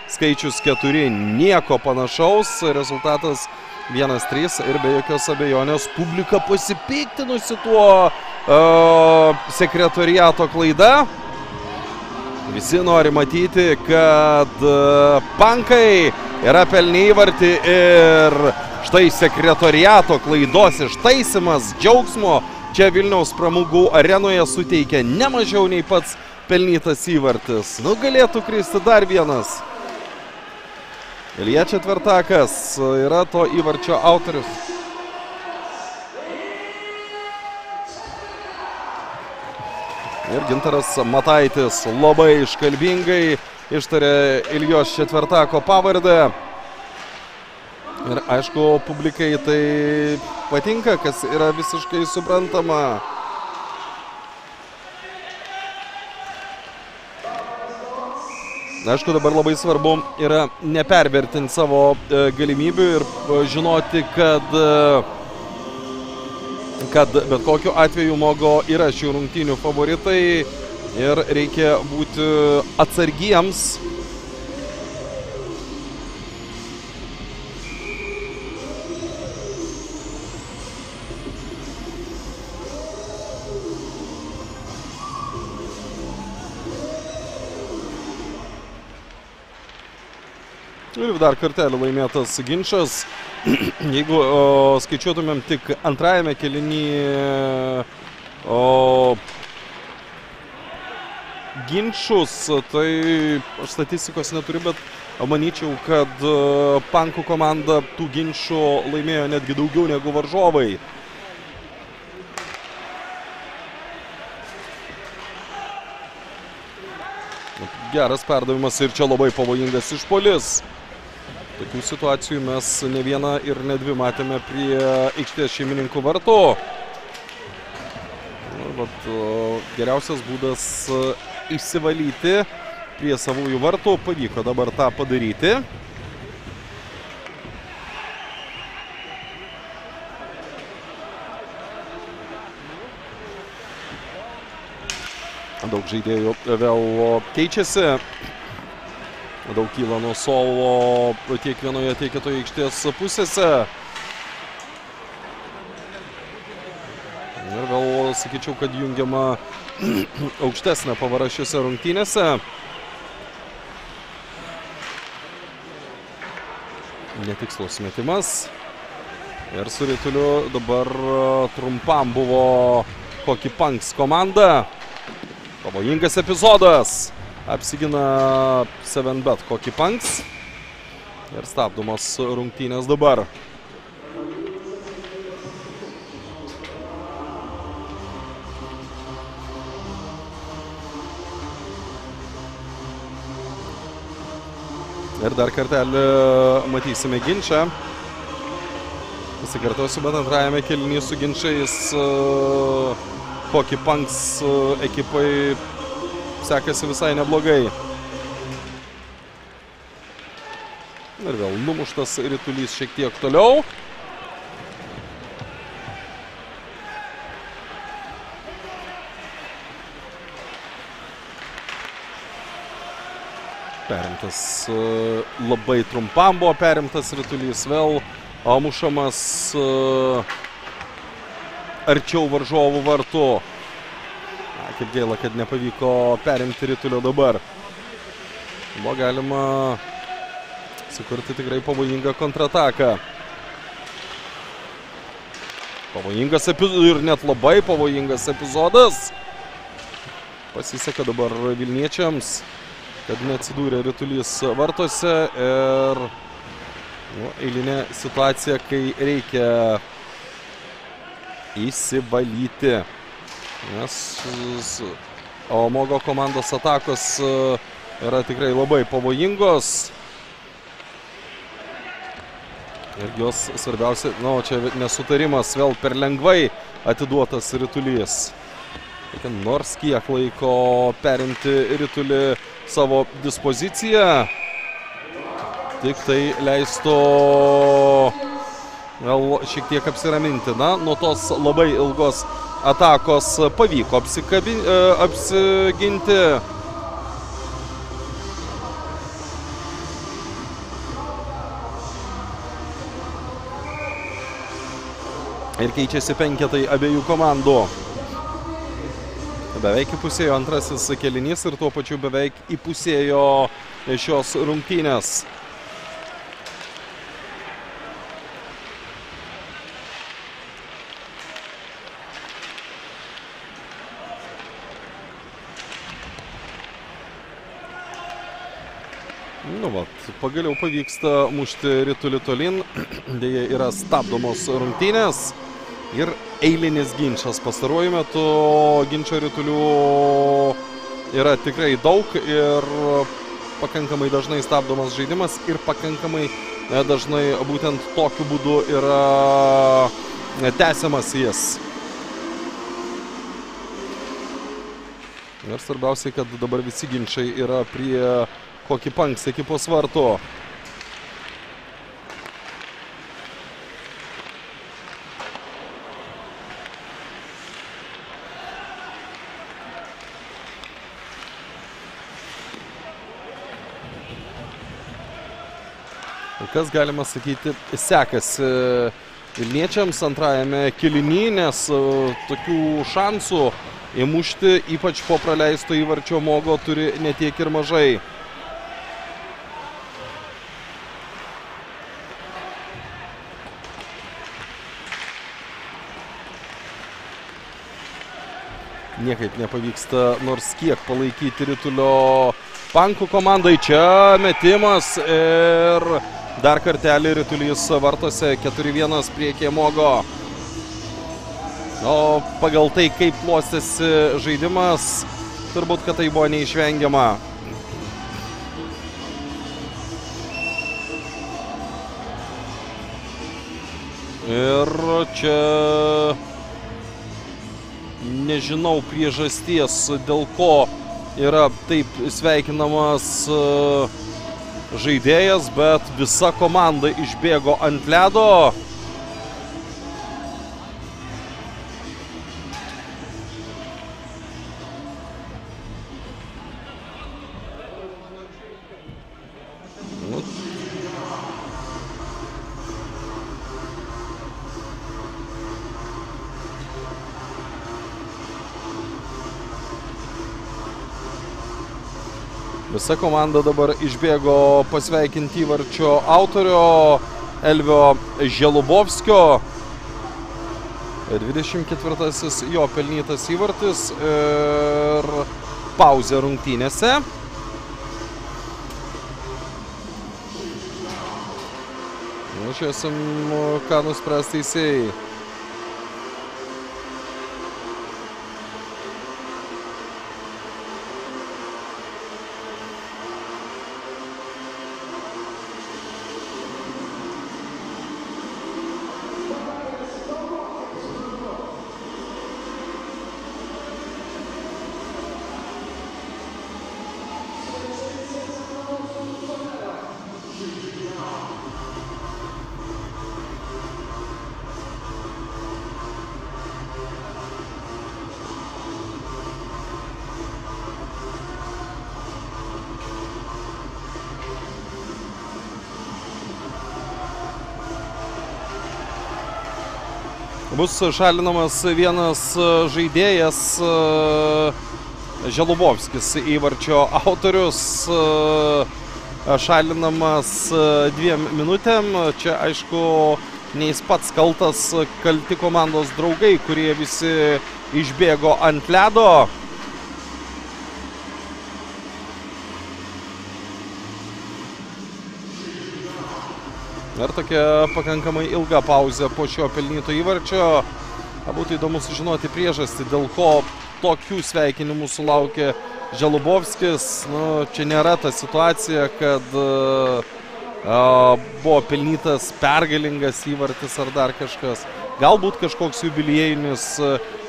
skaičius 4. Nieko panašaus. Rezultatas 1-3 ir be jokios abejonės publika pasipiktinusi tuo sekretoriato klaida. Visi nori matyti, kad pankai yra pelny įvartį ir štai sekretoriato klaidos ištaisimas džiaugsmo čia Vilniaus pramogų arenoje suteikia ne mažiau nei pats pelnytas įvartis. Nu galėtų kristi dar vienas. Ilija Četvirtakas yra to įvarčio autorius. Ir Gintaras Mataitis labai iškalbingai ištarė Ilijos Četvirtako pavardę. Ir aišku, publikai tai patinka, kas yra visiškai suprantama. Aišku, dabar labai svarbu yra nepervertinti savo e, galimybių ir e, žinoti, kad, e, kad bet kokiu atveju Mogo yra šių rungtynių favoritai ir reikia būti atsargiems. Ir dar kartelį laimėtas ginčas. Jeigu o, skaičiuotumėm tik antrajame kelinyje ginčius, tai aš statistikos neturiu, bet manyčiau, kad Pankų komanda tų ginčių laimėjo netgi daugiau negu varžovai. Geras perdavimas ir čia labai pavojingas išpolis. Tokių situacijų mes ne vieną ir ne dvi matėme prie aikštės šeimininkų vartų. Vat, geriausias būdas išsivalyti prie savųjų vartų. Pavyko dabar tą padaryti. Daug žaidėjų vėl keičiasi. Daug kyla nuo solo tiek vienoje, tiek kitoje aikštės pusėse. Ir vėl sakyčiau, kad jungiama aukštesnė pavara šiuose rungtynėse. Netikslus metimas. Ir su rytuliu dabar trumpam buvo Hockey Punks komanda. Pavojingas epizodas. Apsigina 7bet Hockey Punks. Ir stabdomos rungtynės dabar. Ir dar kartelį matysime ginčą. Pasikartosiu, bet antrajame kelnyje su ginčiais uh, Hockey Punks uh, ekipai sekasi visai neblogai. Ir vėl numuštas rytulys šiek tiek toliau. Perimtas labai trumpam buvo perimtas rytulys vėl mušamas arčiau varžovų vartų. Kaip gaila, kad nepavyko perimti rytulio dabar. Buvo galima sukurti tikrai pavojingą kontrataką. Pavojingas epizodas ir net labai pavojingas epizodas. Pasiseka dabar Vilniečiams, kad neatsidūrė rytulys vartose ir nu, eilinė situacija, kai reikia įsivalyti. Nes Omogo komandos atakos yra tikrai labai pavojingos. Ir jos svarbiausia, na, nu, čia nesutarimas vėl per lengvai atiduotas rytulys. Reikia nors kiek laiko perimti rytulį savo dispoziciją. Tik tai leistų gal šiek tiek apsiraminti. Na, nuo tos labai ilgos atakos pavyko apsikabi, e, apsiginti. Ir keičiasi penketai abiejų komandų. Beveik įpusėjo antrasis kelinys ir tuo pačiu beveik įpusėjo šios rungtynės. Nu, vat, pagaliau pavyksta mušti rytulį tolin, dėja yra stabdomos rungtynės. Ir eilinis ginčas pastaruoju metu. Ginčio rytulių yra tikrai daug ir pakankamai dažnai stabdomas žaidimas ir pakankamai e, dažnai būtent tokiu būdu yra e, tęsiamas jis. Ir svarbiausia, kad dabar visi ginčiai yra prie kokį panks ekipos vartų. Kas galima sakyti, sekasi Vilniečiams antrajame kilinį, nes e, tokių šansų įmušti, ypač po praleisto įvarčio mogo, turi netiek ir mažai. Niekaip nepavyksta nors kiek palaikyti rytulio pankų komandai. Čia metimas ir dar kartelį rytulys vartose 4-1 priekė mogo. O pagal tai, kaip klostėsi žaidimas, turbūt, kad tai buvo neišvengiama. Ir čia nežinau priežasties, dėl ko yra taip sveikinamas e, žaidėjas, bet visa komanda išbėgo ant ledo. Visa komanda dabar išbėgo pasveikinti įvarčio autorio Elvio Želubovskio. 24 jo pelnytas įvartis ir pauzė rungtynėse. Nu, esam, ką nuspręs teisėjai. Bus šalinamas vienas žaidėjas Želubovskis įvarčio autorius šalinamas dviem minutėm. Čia aišku, nei jis pats kaltas, kalti komandos draugai, kurie visi išbėgo ant ledo. Ir tokia pakankamai ilga pauzė po šio pelnyto įvarčio. Būtų įdomu sužinoti priežastį, dėl ko tokių sveikinimų sulaukė Želubovskis. Nu, čia nėra ta situacija, kad uh, buvo pelnytas pergalingas įvartis ar dar kažkas. Galbūt kažkoks jubiliejinis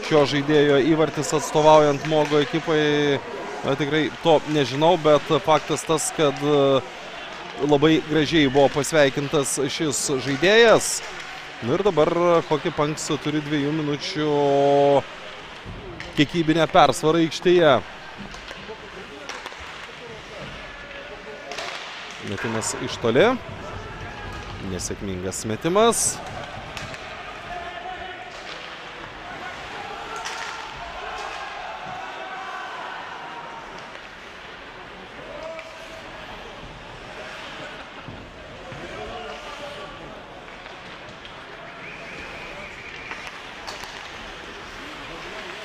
šio žaidėjo įvartis atstovaujant Mogo ekipai Na, tikrai to nežinau, bet faktas tas, kad e, labai gražiai buvo pasveikintas šis žaidėjas. Na ir dabar Hockey Punks turi dviejų minučių kiekybinę persvarą aikštėje. Metimas iš toli. Nesėkmingas metimas.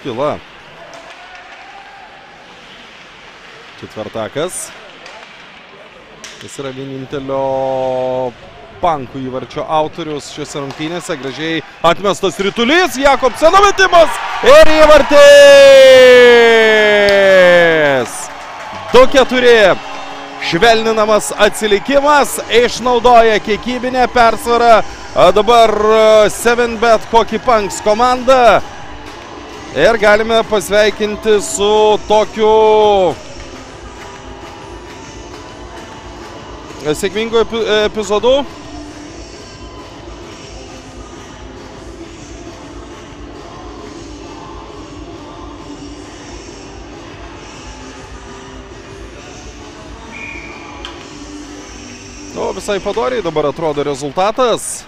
Tyla. Ketvirtakas. Jis yra vienintelio pankų įvarčio autorius šiuose rungtynėse. Gražiai atmestas rytulys, Jakobseno metimas ir įvartis. 2-4. Švelninamas atsilikimas, išnaudoja kiekybinę persvarą. Dabar 7bet Hockey Punks komanda. Ir galime pasveikinti su tokiu sėkmingu epi epizodu. O visai padoriai dabar atrodo rezultatas.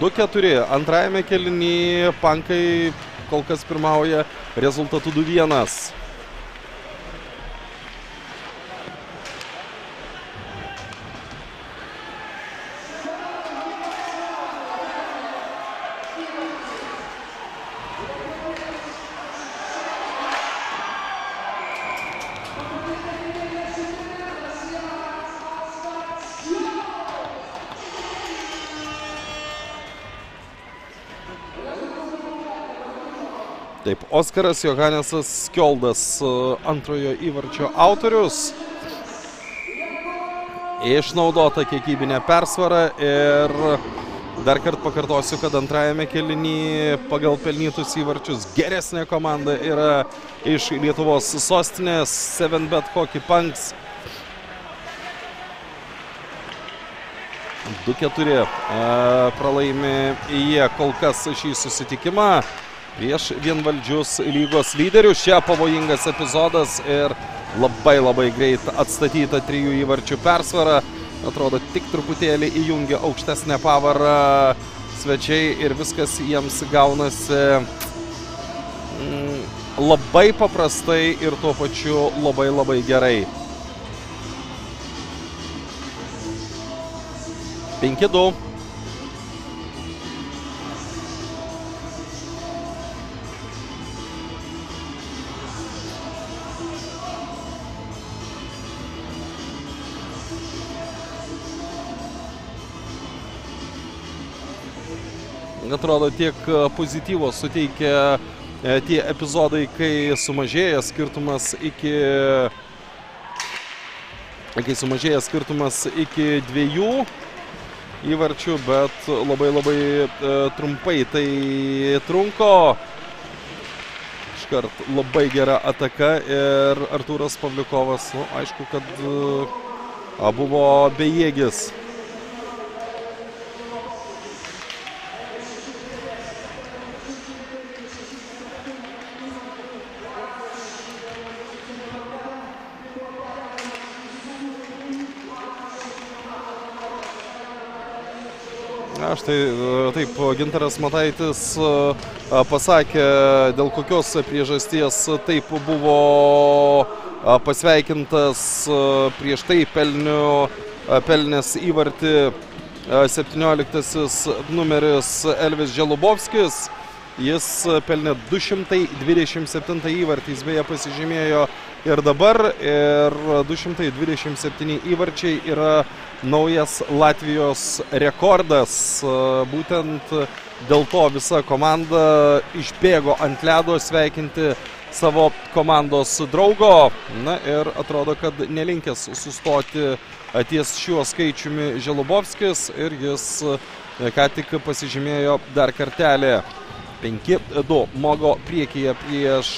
2-4. Antrajame kelinyje pankai kol kas pirmauja rezultatu 2-1. Taip, Oskaras Johanesas Skjoldas, e, antrojo įvarčio autorius. Išnaudota kiekybinė persvara ir dar kartą pakartosiu, kad antrajame kelinyje pagal pelnytus įvarčius geresnė komanda yra iš Lietuvos sostinės 7bet Hockey Punks. 2-4 e, pralaimi jie kol kas šį susitikimą prieš vienvaldžius lygos lyderius. Čia pavojingas epizodas ir labai labai greit atstatyta trijų įvarčių persvara. Atrodo, tik truputėlį įjungia aukštesnę pavarą svečiai ir viskas jiems gaunasi mm, labai paprastai ir tuo pačiu labai labai gerai. 5-2. Atrodo tiek pozityvo suteikia e, tie epizodai, kai sumažėja skirtumas iki kai sumažėja skirtumas iki dviejų įvarčių, bet labai labai e, trumpai tai trunko. Iškart labai gera ataka ir Artūras Pavliukovas, nu, aišku, kad a, buvo bejėgis. Aš tai taip, Gintaras Mataitis e, pasakė, dėl kokios priežasties taip buvo pasveikintas prieš tai pelnių, pelnės įvartį 17 numeris Elvis Želubovskis. Jis pelnė 227 įvartį, jis beje pasižymėjo ir dabar. Ir 227 įvarčiai yra naujas Latvijos rekordas. Būtent dėl to visa komanda išbėgo ant ledo sveikinti savo komandos draugo. Na ir atrodo, kad nelinkęs sustoti ties šiuo skaičiumi Želubovskis ir jis ką tik pasižymėjo dar kartelį. 5-2 Mogo priekyje prieš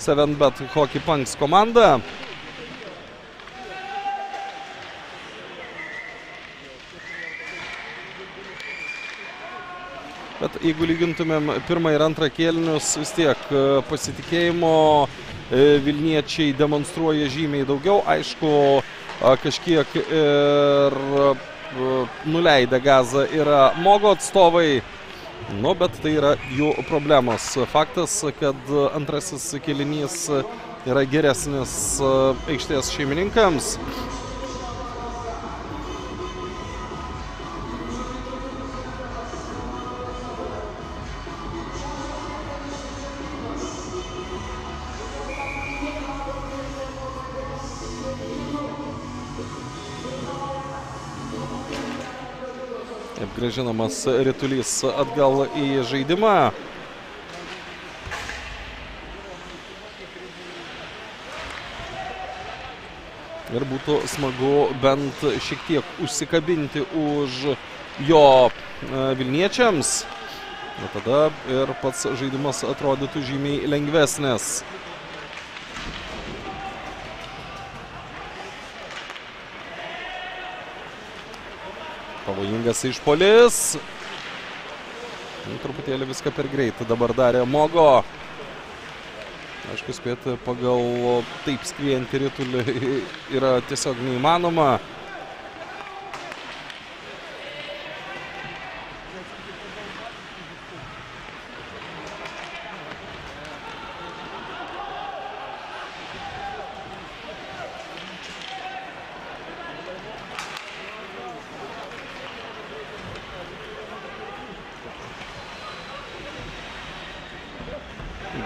7bet Hockey Punks komanda. Bet jeigu lygintumėm pirmą ir antrą kėlinius, vis tiek e, pasitikėjimo e, Vilniečiai demonstruoja žymiai daugiau. Aišku, kažkiek ir e, nuleidę gazą yra mogo atstovai. Nu, bet tai yra jų problemos. Faktas, kad antrasis kėlinys yra geresnis e, aikštės šeimininkams. Apgražinamas rytulys atgal į žaidimą. Ir būtų smagu bent šiek tiek užsikabinti už jo e, Vilniečiams. O tada ir pats žaidimas atrodytų žymiai lengvesnis. Pavojingas išpolis. Nu, Truputėlį viską per greitai dabar darė Mogo. Aišku, spėti pagal taip skriejantį rytulį yra tiesiog neįmanoma.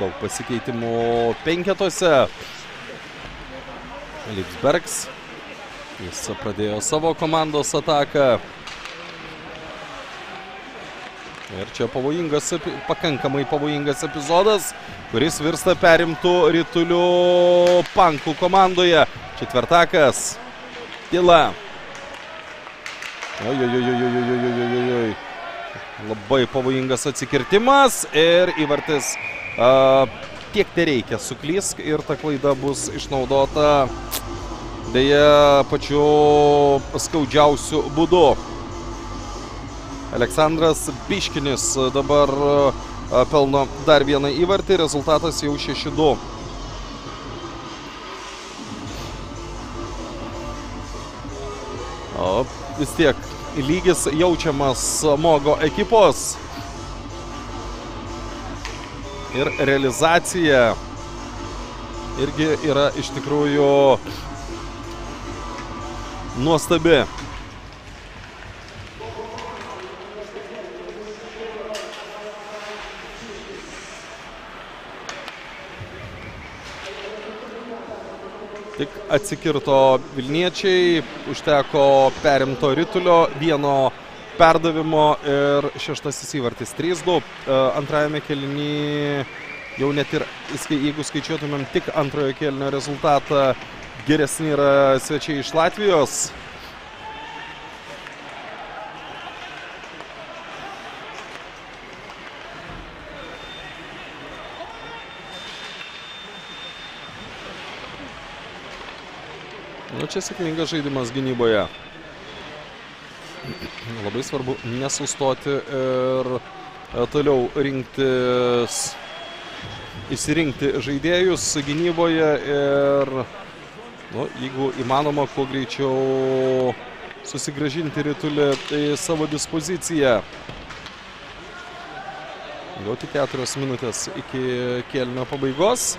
Daug pasikeitimų penketuose. Lipsbergs. Jis pradėjo savo komandos ataką. Ir čia pavojingas, pakankamai pavojingas epizodas, kuris virsta perimtų rytulių pankų komandoje. Četvirtakas. Tyla. Ojojojojojojojojojoj. Labai pavojingas atsikirtimas ir įvartis tiek te reikia. Suklysk ir ta klaida bus išnaudota dėja pačiu skaudžiausiu būdu. Aleksandras Biškinis dabar pelno dar vieną įvartį, rezultatas jau 6-2. O vis tiek lygis jaučiamas Mogo ekipos. Ir realizacija irgi yra iš tikrųjų nuostabi. Tik atsikirto Vilniečiai, užteko perimto rytulio, vieno perdavimo ir šeštasis įvartis 3-2. E, Antrajame kelinyje jau net ir, jeigu skaičiuotumėm tik antrojo kelinio rezultatą, geresni yra svečiai iš Latvijos. Nu, čia sėkmingas žaidimas gynyboje. Labai svarbu nesustoti ir e, toliau rinktis, įsirinkti žaidėjus gynyboje ir, nu, jeigu įmanoma, kuo greičiau susigražinti rytulį į savo dispoziciją. Jau tik keturios minutės iki kėlinio pabaigos.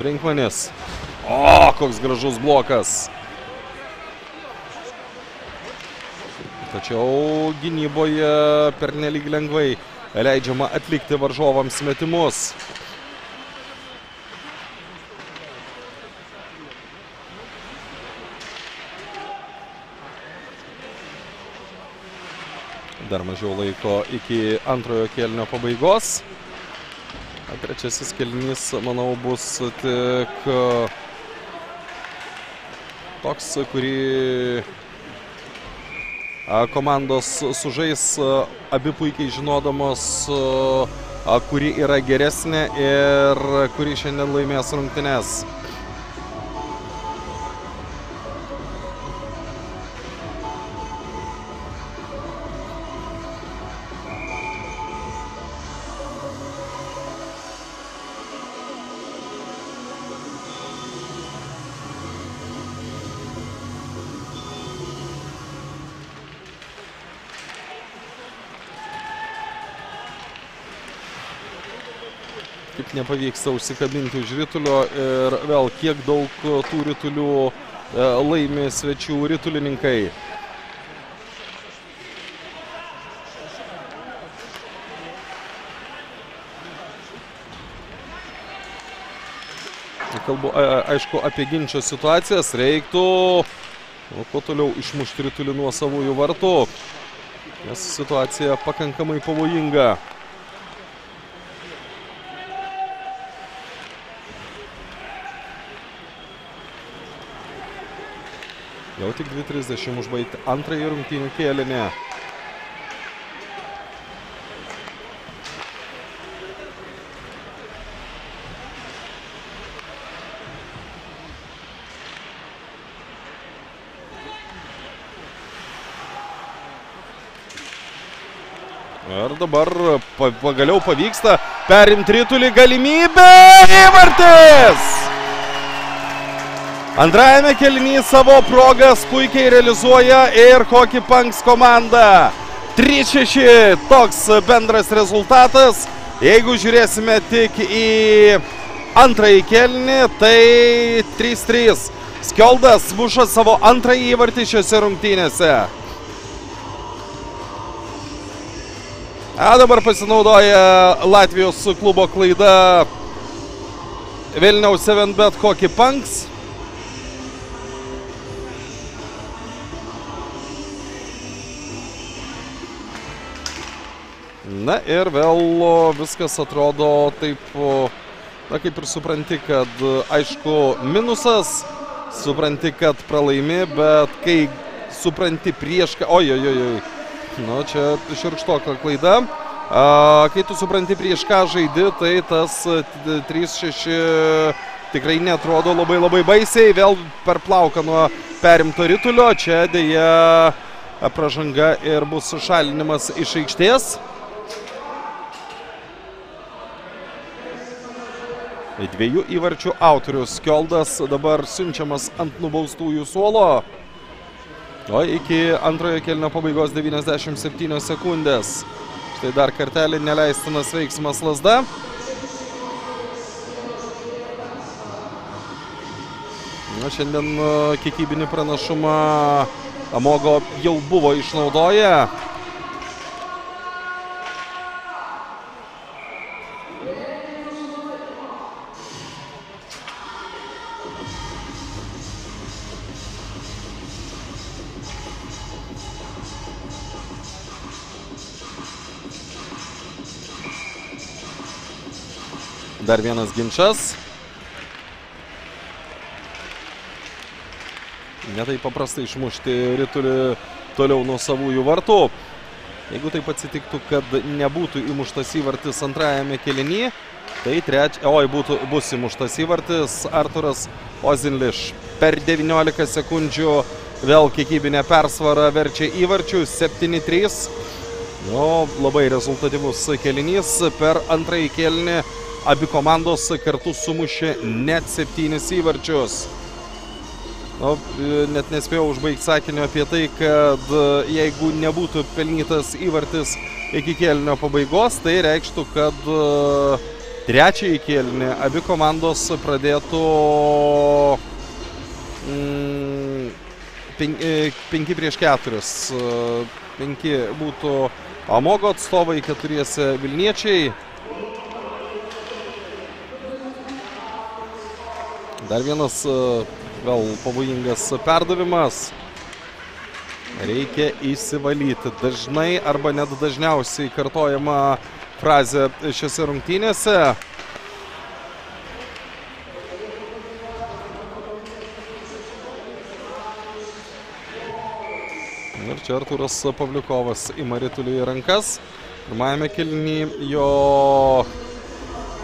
Brinkmanis. O, koks gražus blokas. Tačiau gynyboje pernelyg lengvai leidžiama atlikti varžovams metimus. Dar mažiau laiko iki antrojo kėlinio pabaigos. Trečiasis kelnys, manau, bus tik toks, kurį a, komandos sužais a, abi puikiai žinodamos, kuri yra geresnė ir kuri šiandien laimės rungtynes. Nepavyksta užsikabinti už rytulio ir vėl kiek daug tų rytulių e, laimi svečių rytulininkai. Kalbu, aišku, apie ginčio situacijas reiktų o, kuo toliau išmušti rytulį nuo savųjų vartų, nes situacija pakankamai pavojinga. Tik 2.30 užbaigti antrąjį rungtynių kėlinį. Ir dabar pa, pagaliau pavyksta perimti rytulį galimybę įvartis! Antrajame kelnyje savo progas puikiai realizuoja ir Hockey Punks komanda. 3-6 toks bendras rezultatas. Jeigu žiūrėsime tik į antrąjį kelnį, tai 3-3. Skeldas muša savo antrąjį įvartį šiuose rungtynėse. A dabar pasinaudoja Latvijos klubo klaida Vilniaus 7bet Hockey Punks. Na ir vėl viskas atrodo taip, na kaip ir supranti, kad aišku minusas, supranti, kad pralaimi, bet kai supranti prieš, oi, oi, oi, oi, nu čia širkštoka klaida. A, kai tu supranti prieš ką žaidi, tai tas 3-6 tikrai netrodo labai labai baisiai, vėl per plauką nuo perimto rytulio, čia dėja pražanga ir bus šalinimas iš aikštės. Dviejų įvarčių autorius Kioldas dabar siunčiamas ant nubaustųjų suolo. O iki antrojo kelnio pabaigos 97 sekundės. Štai dar kartelį neleistinas veiksmas lasda. Na, šiandien kiekybinį pranašumą Amogo jau buvo išnaudoję. Dar vienas ginčas. Netai paprastai išmušti rytulį toliau nuo savųjų vartų. Jeigu taip atsitiktų, kad nebūtų įmuštas įvartis antrajame kelinyje, tai treč... Oi, būtų, bus įmuštas įvartis Arturas Ozinliš. Per 19 sekundžių vėl kiekybinė persvara verčia įvarčių 7-3. Nu, labai rezultatyvus kelinys per antrąjį kelinį abi komandos kartu sumušė net septynis įvarčius. Nu, net nespėjau užbaigti sakinio apie tai, kad jeigu nebūtų pelnytas įvartis iki kėlinio pabaigos, tai reikštų, kad trečiąjį kėlinį abi komandos pradėtų mm, penki prieš keturis. Penki būtų Amogo atstovai, keturiese Vilniečiai. Dar vienas e, gal pavojingas perdavimas. Reikia įsivalyti. Dažnai arba net dažniausiai kartojama frazė šiose rungtynėse. Ir čia Artūras Pavliukovas ima rytulį į rankas. Pirmajame kilnyje jo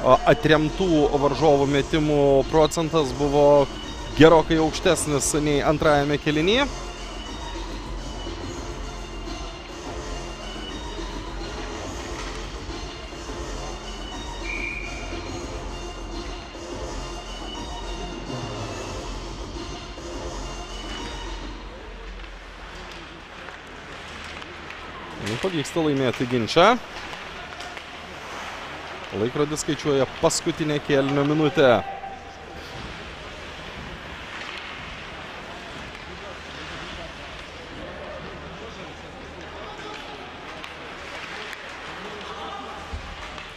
atremtų varžovų metimų procentas buvo gerokai aukštesnis nei antrajame kelinyje. Nu, Pavyksta laimėti ginčą. Laikrodis skaičiuoja paskutinę kėlinio minutę.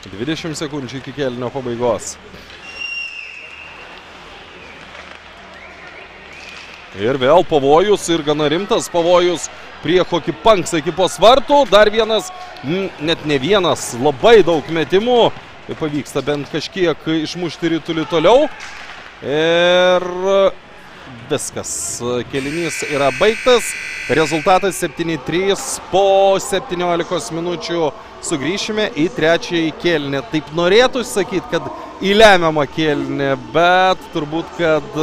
Dvidešimt sekundžių iki kėlinio pabaigos. Ir vėl pavojus ir gana rimtas pavojus prie Hockey Punks ekipos vartų. Dar vienas, net ne vienas, labai daug metimų. Pavyksta bent kažkiek išmušti rytulį toliau. Ir viskas. Kelinys yra baigtas. Rezultatas 7-3 po 17 minučių sugrįšime į trečiąjį kėlinį. Taip norėtųsi sakyti, kad į lemiamą kėlinį, bet turbūt, kad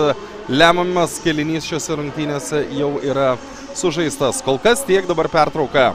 lemiamas kelinys šiuose rungtynėse jau yra sužaistas. Kol kas tiek dabar pertrauka.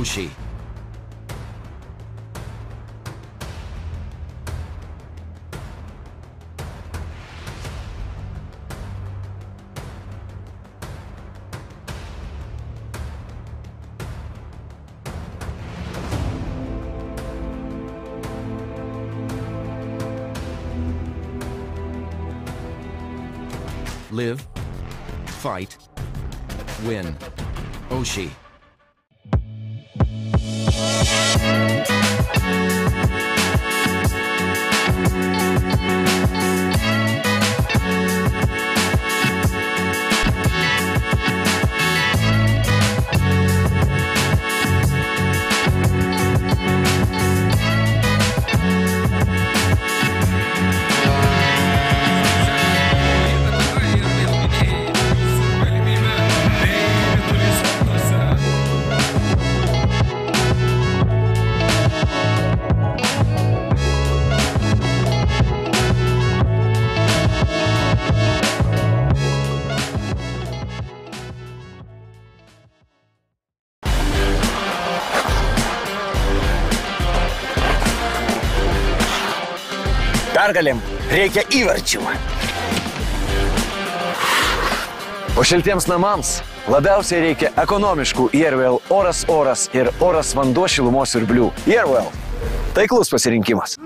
Oshi. Live, fight, win. Oshi. Pergalėm reikia įvarčių. O šiltiems namams labiausiai reikia ekonomiškų Airwell oras oras ir oras vanduo šilumos siurblių. Airwell. Taiklus pasirinkimas.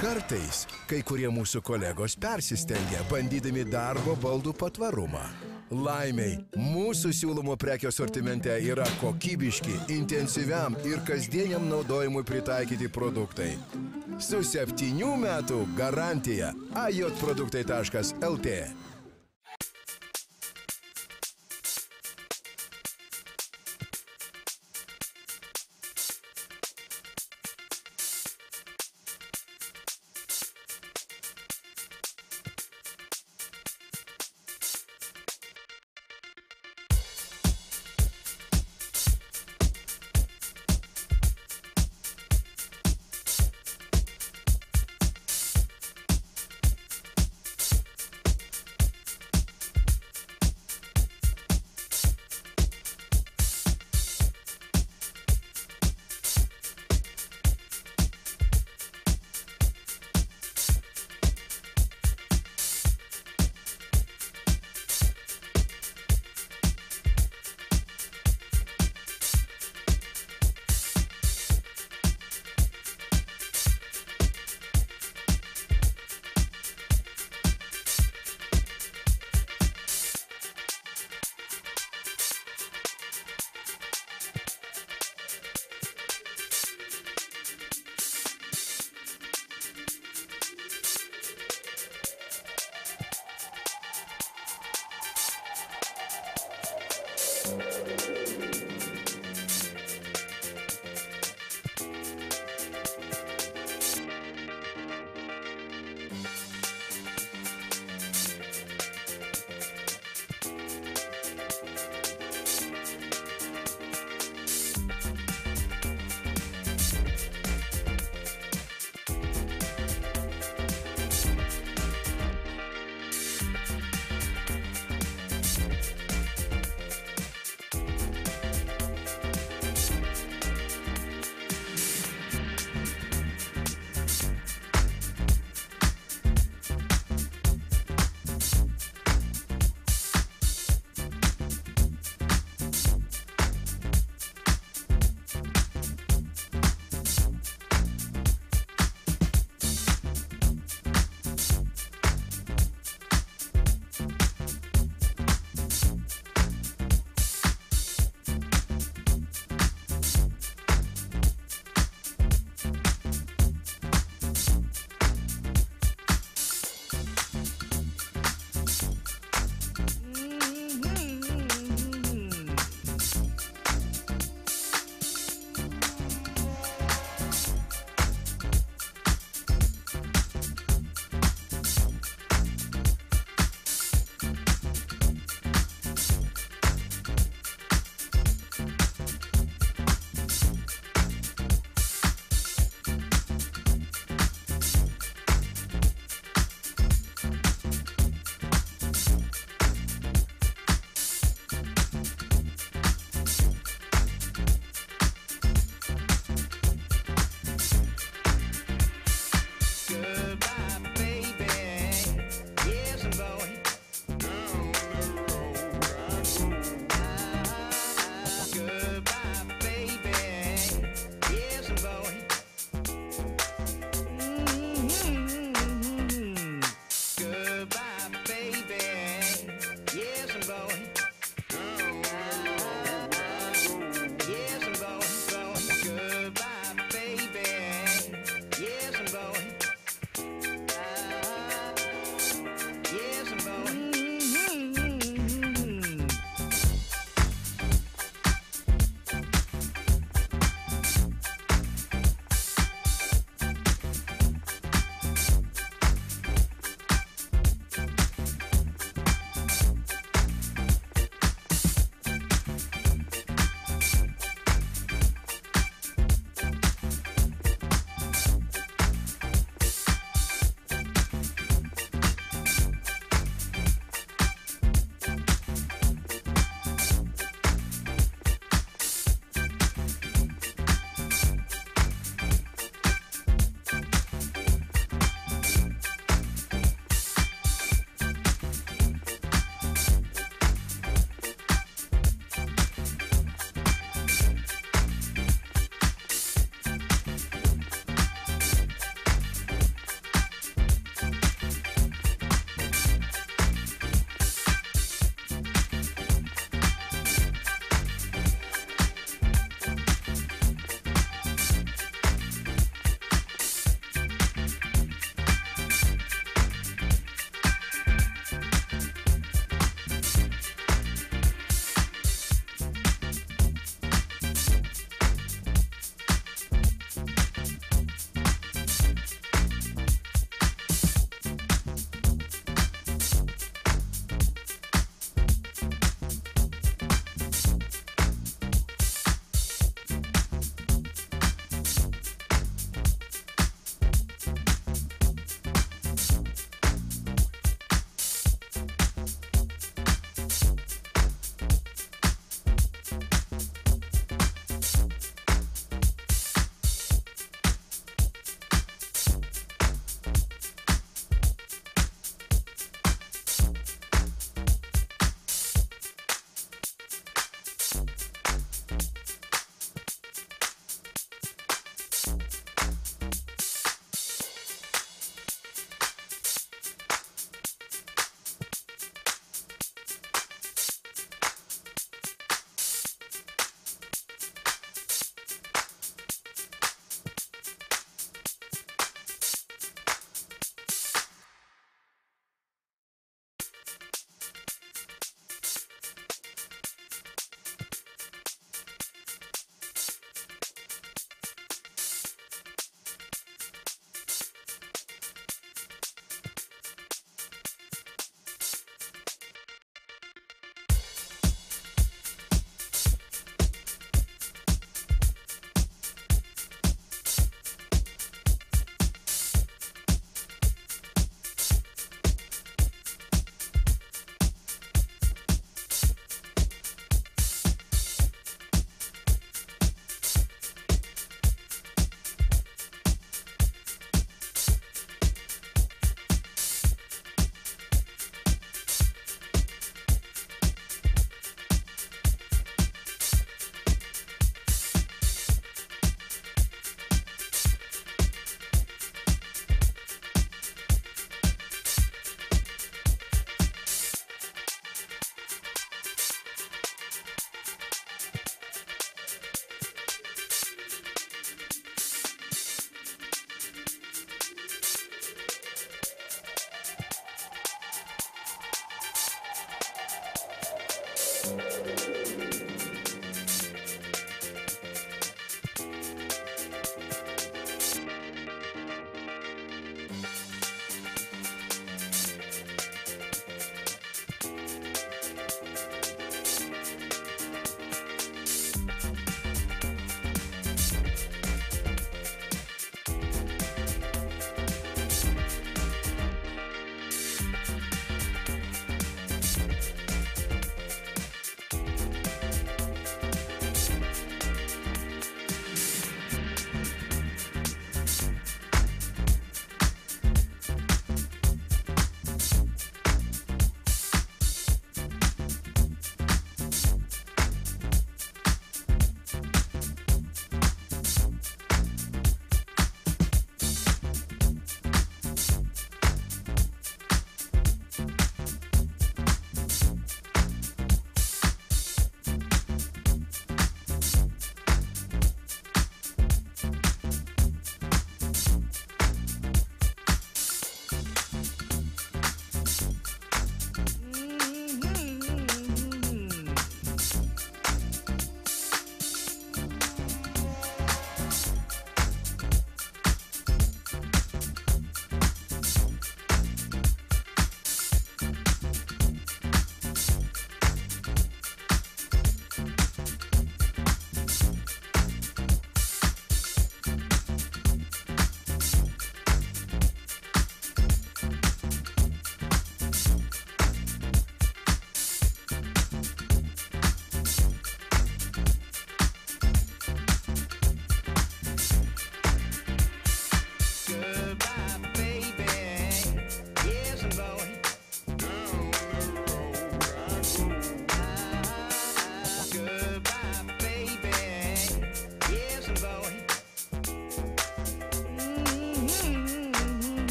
Kartais kai kurie mūsų kolegos persistengia, bandydami darbo baldų patvarumą. Laimiai, mūsų siūlomo prekio sortimente yra kokybiški, intensyviam ir kasdieniam naudojimui pritaikyti produktai. Su septynių metų garantija ajotproduktai.lt.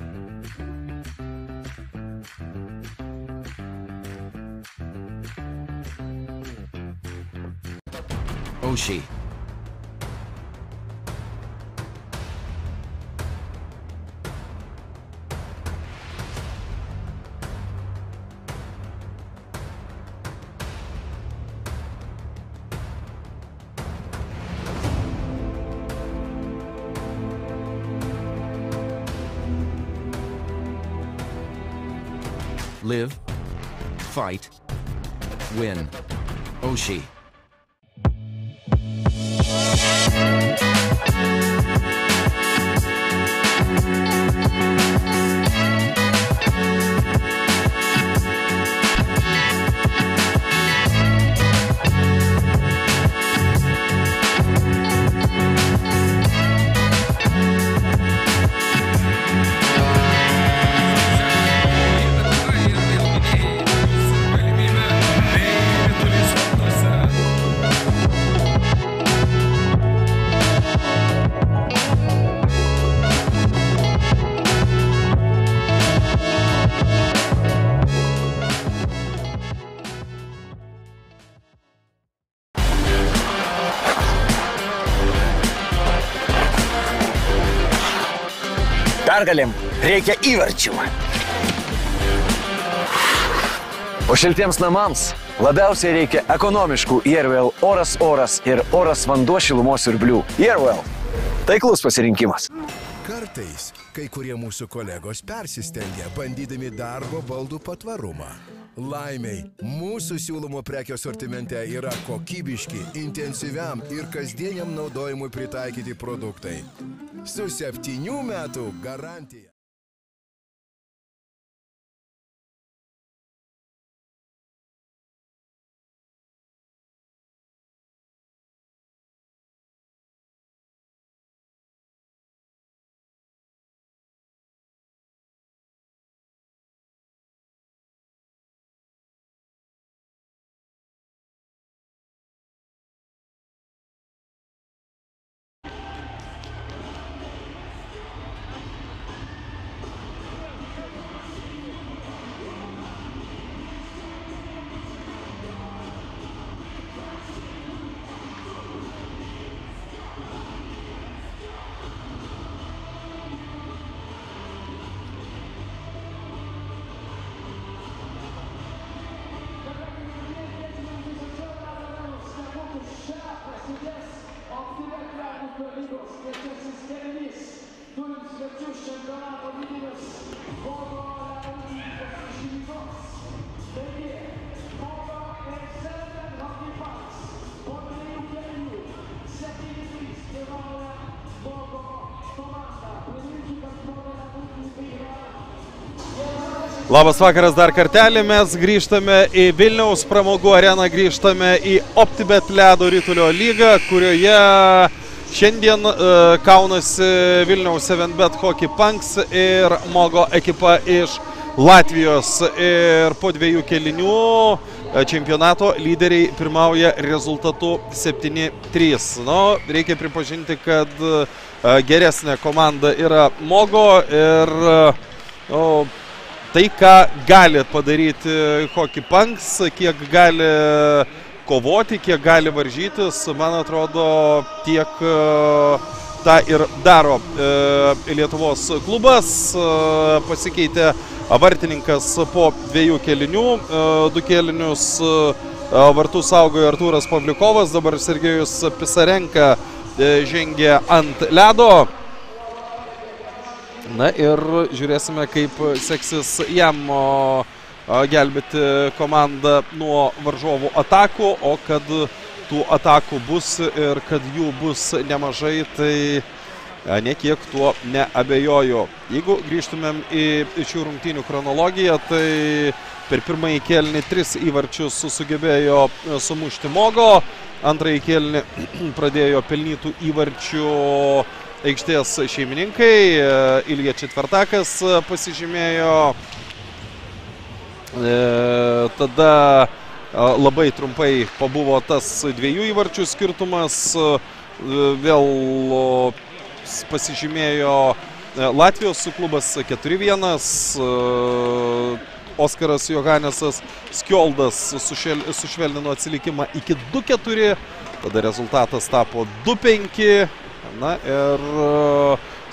Oh, Oshi. Fight, win. Oh, Oshi. Pergalėm reikia įvarčių. O šiltiems namams labiausiai reikia ekonomiškų Airwell oras oras ir oras vanduo šilumos siurblių. Airwell. Taiklus pasirinkimas. Kartais kai kurie mūsų kolegos persistengia, bandydami darbo baldų patvarumą. Laimiai, mūsų siūlomo prekio sortimente yra kokybiški, intensyviam ir kasdieniam naudojimui pritaikyti produktai. Su septynių metų garantija. Labas vakaras dar kartelį, mes grįžtame į Vilniaus pramogų areną, grįžtame į OptiBet ledo rytulio lygą, kurioje šiandien uh, kaunasi Vilniaus 7bet Hockey Punks ir Mogo ekipa iš Latvijos. Ir po dviejų kelinių e, čempionato lyderiai pirmauja rezultatu 7-3. Nu, reikia pripažinti, kad uh, geresnė komanda yra Mogo ir uh, tai, ką gali padaryti Hockey Punks, kiek gali kovoti, kiek gali varžytis, man atrodo, tiek tą ir daro Lietuvos klubas. Pasikeitė vartininkas po dviejų kelinių, du kelinius vartų saugojo Artūras Pavlikovas, dabar Sergejus Pisarenka žengė ant ledo. Na ir žiūrėsime, kaip seksis jam gelbėti komandą nuo varžovų atakų, o kad tų atakų bus ir kad jų bus nemažai, tai nekiek tuo neabejoju. Jeigu grįžtumėm į šių rungtynių chronologiją, tai per pirmąjį kėlinį tris įvarčius sugebėjo sumušti Mogo, antrąjį kėlinį pradėjo pelnytų įvarčių aikštės šeimininkai. Ilija Četvertakas pasižymėjo. Tada labai trumpai pabuvo tas dviejų įvarčių skirtumas. Vėl pasižymėjo Latvijos klubas 4-1. Oskaras Johanesas Skjoldas sušvelnino atsilikimą iki 2-4. Tada rezultatas tapo 2-5. Na ir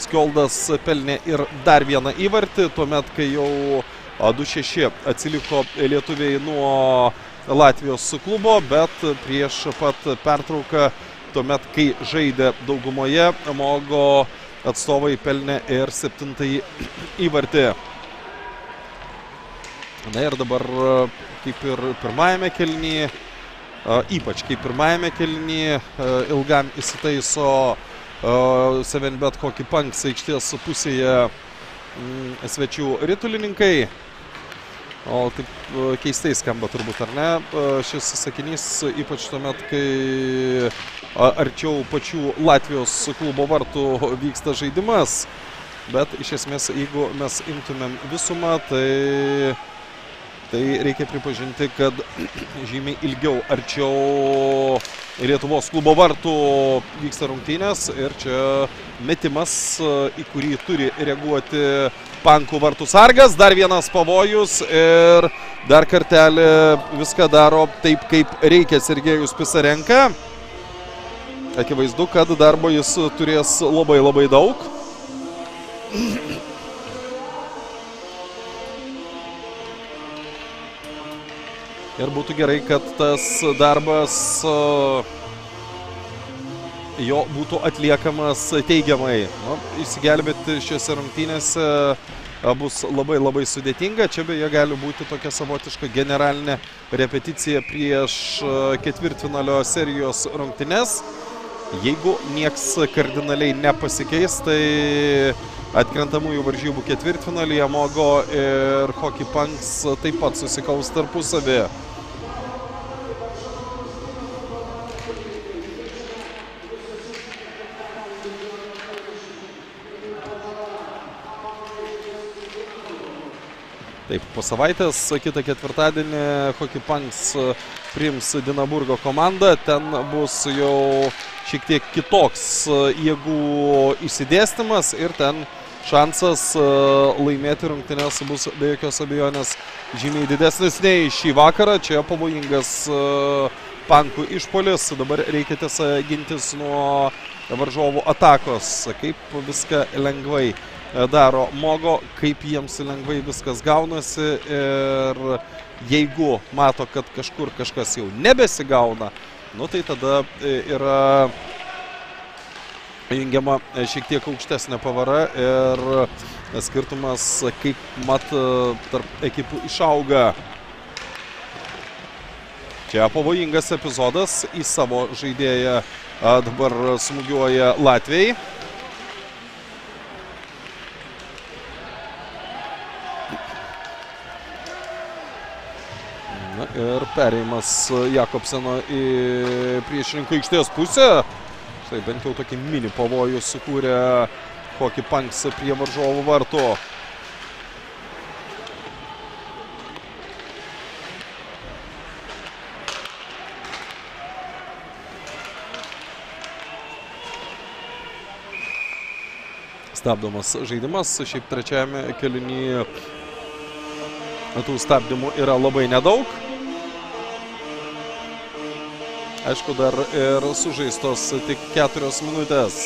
Skjoldas pelnė ir dar vieną įvartį, tuomet, kai jau 2-6 atsiliko lietuviai nuo Latvijos klubo, bet prieš pat pertrauką, tuomet, kai žaidė daugumoje, Mogo atstovai pelnė ir septintąjį įvartį. Na ir dabar, kaip ir pirmajame kelnyje, ypač kaip pirmajame kelnyje, ilgam įsitaiso 7bet Hockey Punks aikštės pusėje mm, svečių ritulininkai. O taip keistai skamba turbūt, ar ne? Šis sakinys, ypač tuomet, kai arčiau pačių Latvijos klubo vartų vyksta žaidimas. Bet iš esmės, jeigu mes imtumėm visumą, tai, tai reikia pripažinti, kad žymiai ilgiau arčiau Lietuvos klubo vartų vyksta rungtynės ir čia metimas, į kurį turi reaguoti pankų vartų sargas. Dar vienas pavojus ir dar kartelį viską daro taip, kaip reikia Sergejus Pisarenka. Akivaizdu, kad darbo jis turės labai labai daug. Ir būtų gerai, kad tas darbas jo būtų atliekamas teigiamai. Nu, įsigelbėti šiuose rungtynėse bus labai labai sudėtinga. Čia beje gali būti tokia savotiška generalinė repeticija prieš ketvirtfinalio serijos rungtynes. Jeigu nieks kardinaliai nepasikeis, tai atkrentamųjų varžybų ketvirtfinalyje Mogo ir Hockey Punks taip pat susikaus tarpusavį. Taip, po savaitės, kitą ketvirtadienį, Hockey Punks priims Dinaburgo komandą. Ten bus jau šiek tiek kitoks jėgų įsidėstymas ir ten šansas laimėti rungtynės bus be jokios abejonės žymiai didesnis nei šį vakarą. Čia pavojingas pankų išpolis. Dabar reikia tiesa gintis nuo varžovų atakos. Kaip viską lengvai daro Mogo, kaip jiems lengvai viskas gaunasi ir jeigu mato, kad kažkur kažkas jau nebesigauna, nu tai tada yra jungiama šiek tiek aukštesnė pavara ir skirtumas, kaip mat, tarp ekipų išauga. Čia pavojingas epizodas į savo žaidėją dabar smūgiuoja Latvijai. Ir perėjimas Jakobseno į priešininkų aikštės pusę. Štai bent jau tokį mini pavojų sukūrė kokį panksą prie varžovų vartų. Stabdomas žaidimas, šiaip trečiajame kelinyje tų stabdymų yra labai nedaug. Aišku, dar ir sužaistos tik keturios minutės.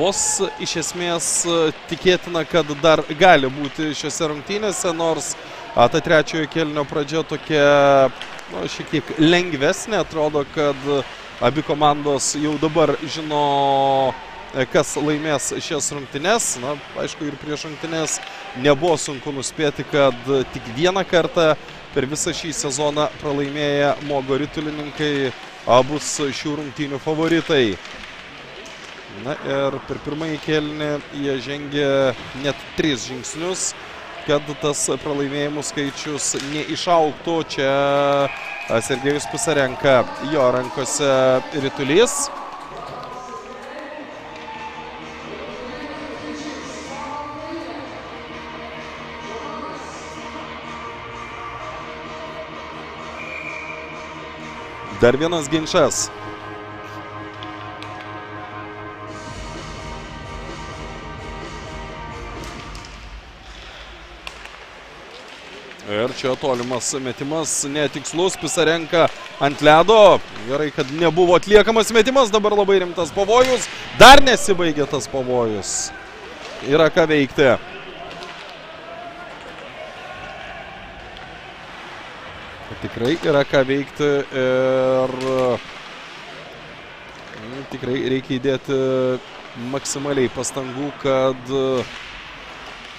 Kovos iš esmės tikėtina, kad dar gali būti šiuose rungtynėse, nors a, ta trečiojo kelnio pradžia tokia nu, šiek tiek lengvesnė, atrodo, kad abi komandos jau dabar žino, e, kas laimės šias rungtynes. Na, aišku, ir prieš rungtynes nebuvo sunku nuspėti, kad tik vieną kartą per visą šį sezoną pralaimėję Mogo ritulininkai bus šių rungtynių favoritai. Na ir per pirmąjį kėlinį jie žengė net tris žingsnius, kad tas pralaimėjimų skaičius neišauktų. Čia Sergejus Pisarenka jo rankose rytulys. Dar vienas ginčas. Ir čia tolimas metimas, netikslus, Pisarenka ant ledo. Gerai, kad nebuvo atliekamas metimas, dabar labai rimtas pavojus. Dar nesibaigė tas pavojus. Yra ką veikti. Tikrai yra ką veikti ir tikrai reikia įdėti maksimaliai pastangų, kad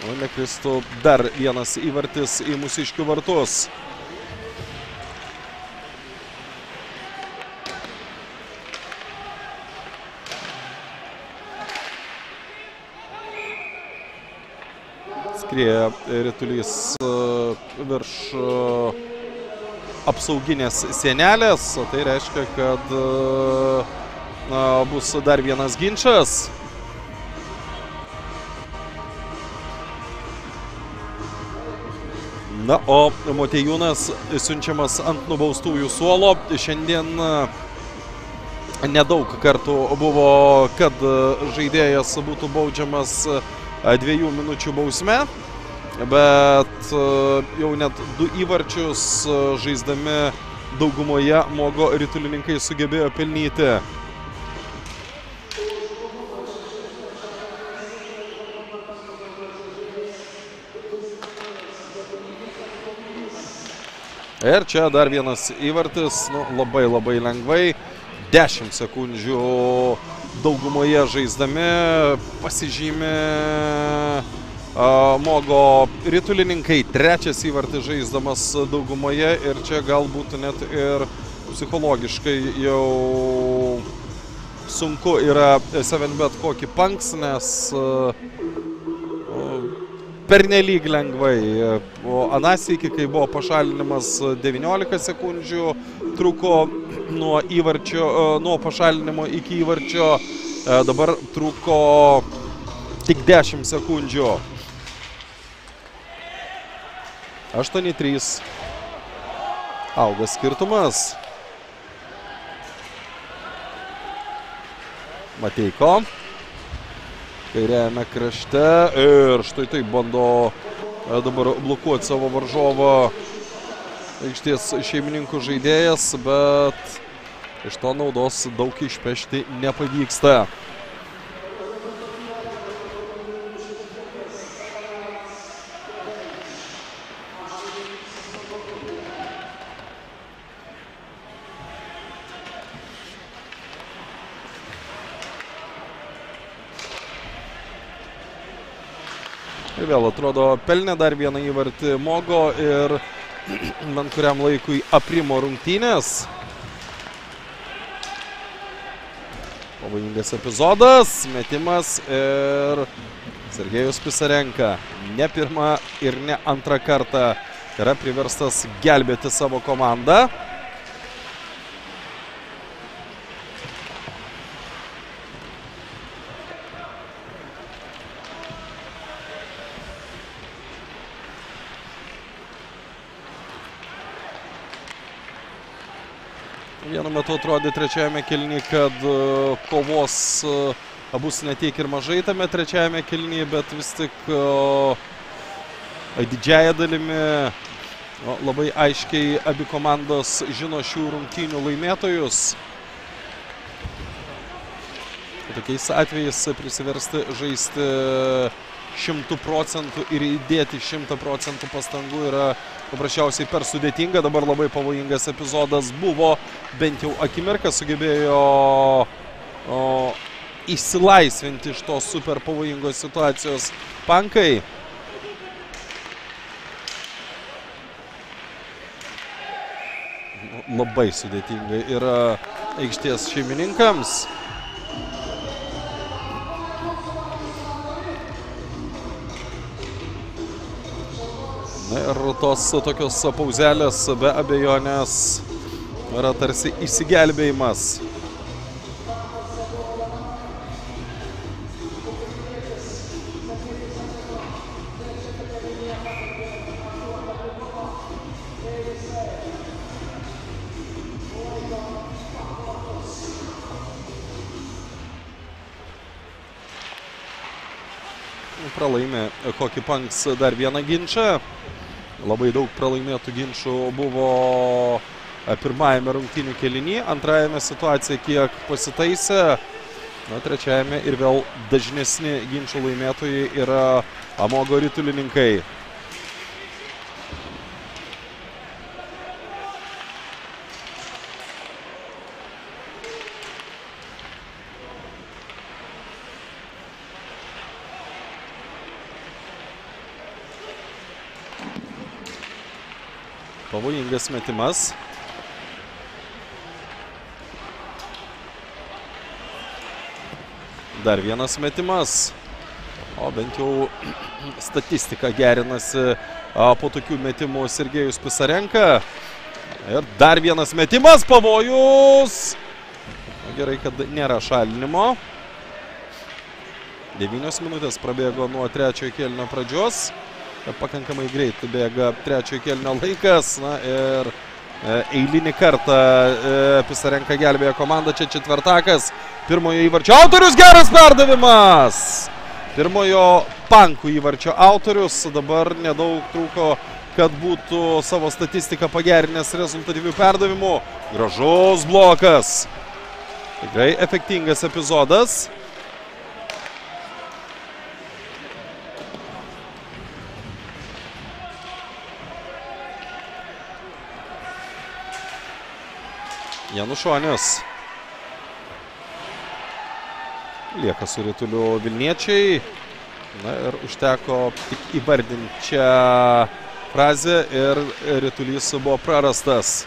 O nekristų dar vienas įvartis į mūsiškių vartus. Skrieja rytulys virš apsauginės sienelės, o tai reiškia, kad na, bus dar vienas ginčas. Na, o Motejūnas siunčiamas ant nubaustųjų suolo. Šiandien nedaug kartų buvo, kad žaidėjas būtų baudžiamas dviejų minučių bausme, bet jau net du įvarčius žaisdami daugumoje Mogo ritulininkai sugebėjo pelnyti. Ir čia dar vienas įvartis, nu, labai labai lengvai, 10 sekundžių daugumoje žaisdami pasižymė uh, Mogo ritulininkai, trečias įvartis žaisdamas daugumoje ir čia galbūt net ir psichologiškai jau sunku yra 7 bet kokį panks, nes pernelyg lengvai. O anas iki, kai buvo pašalinimas 19 sekundžių, truko nuo, įvarčio, nuo pašalinimo iki įvarčio, dabar truko tik 10 sekundžių. 8-3. Auga skirtumas. Mateiko kairiajame krašte ir štai taip bando dabar blokuoti savo varžovą aikštės šeimininkų žaidėjas, bet iš to naudos daug išpešti nepavyksta. Vėl atrodo, pelnė dar vieną įvartį Mogo ir bent kuriam laikui aprimo rungtynės. Pavojingas epizodas, metimas ir Sergejus Pisarenka ne pirmą ir ne antrą kartą yra priverstas gelbėti savo komandą. Vienu metu atrodė trečiajame kelnyje, kad e, kovos e, bus ne tiek ir mažai tame trečiajame kelnyje, bet vis tik o, didžiaja dalimi labai aiškiai abi komandos žino šių rungtynių laimėtojus. Tokiais atvejais prisiversti žaisti šimtų procentų ir įdėti šimtą procentų pastangų yra paprasčiausiai per sudėtinga. Dabar labai pavojingas epizodas buvo, bent jau akimirką sugebėjo o, išsilaisvinti iš tos super pavojingos situacijos pankai. Labai sudėtinga yra aikštės šeimininkams. Na ir tos tokios pauzelės be abejonės yra tarsi išsigelbėjimas. Pralaimė Hockey Punks dar vieną ginčą. Labai daug pralaimėtų ginčių buvo pirmajame rungtynių kelinyje, antrajame situacija kiek pasitaisė. Na, trečiajame ir vėl dažnesni ginčių laimėtojai yra Amogo rytulininkai. Pavojingas metimas. Dar vienas metimas. O bent jau statistika gerinasi po tokių metimų Sergejus Pisarenka. Ir dar vienas metimas, pavojus. Gerai, kad nėra šalinimo. 9 minutės prabėgo nuo trečiojo kėlinio pradžios pakankamai greit bėga trečiojo kelnio laikas. Na ir e, eilinį kartą e, Pisarenka gelbėjo komandą, čia četvirtakas. Pirmojo įvarčio autorius, geras perdavimas! Pirmojo pankų įvarčio autorius, dabar nedaug trūko, kad būtų savo statistiką pagerinęs rezultatyvių perdavimų. Gražus blokas. Tikrai efektingas epizodas. Janušonis. Lieka su rytuliu Vilniečiai. Na ir užteko tik įvardinti čia frazę ir rytulys buvo prarastas.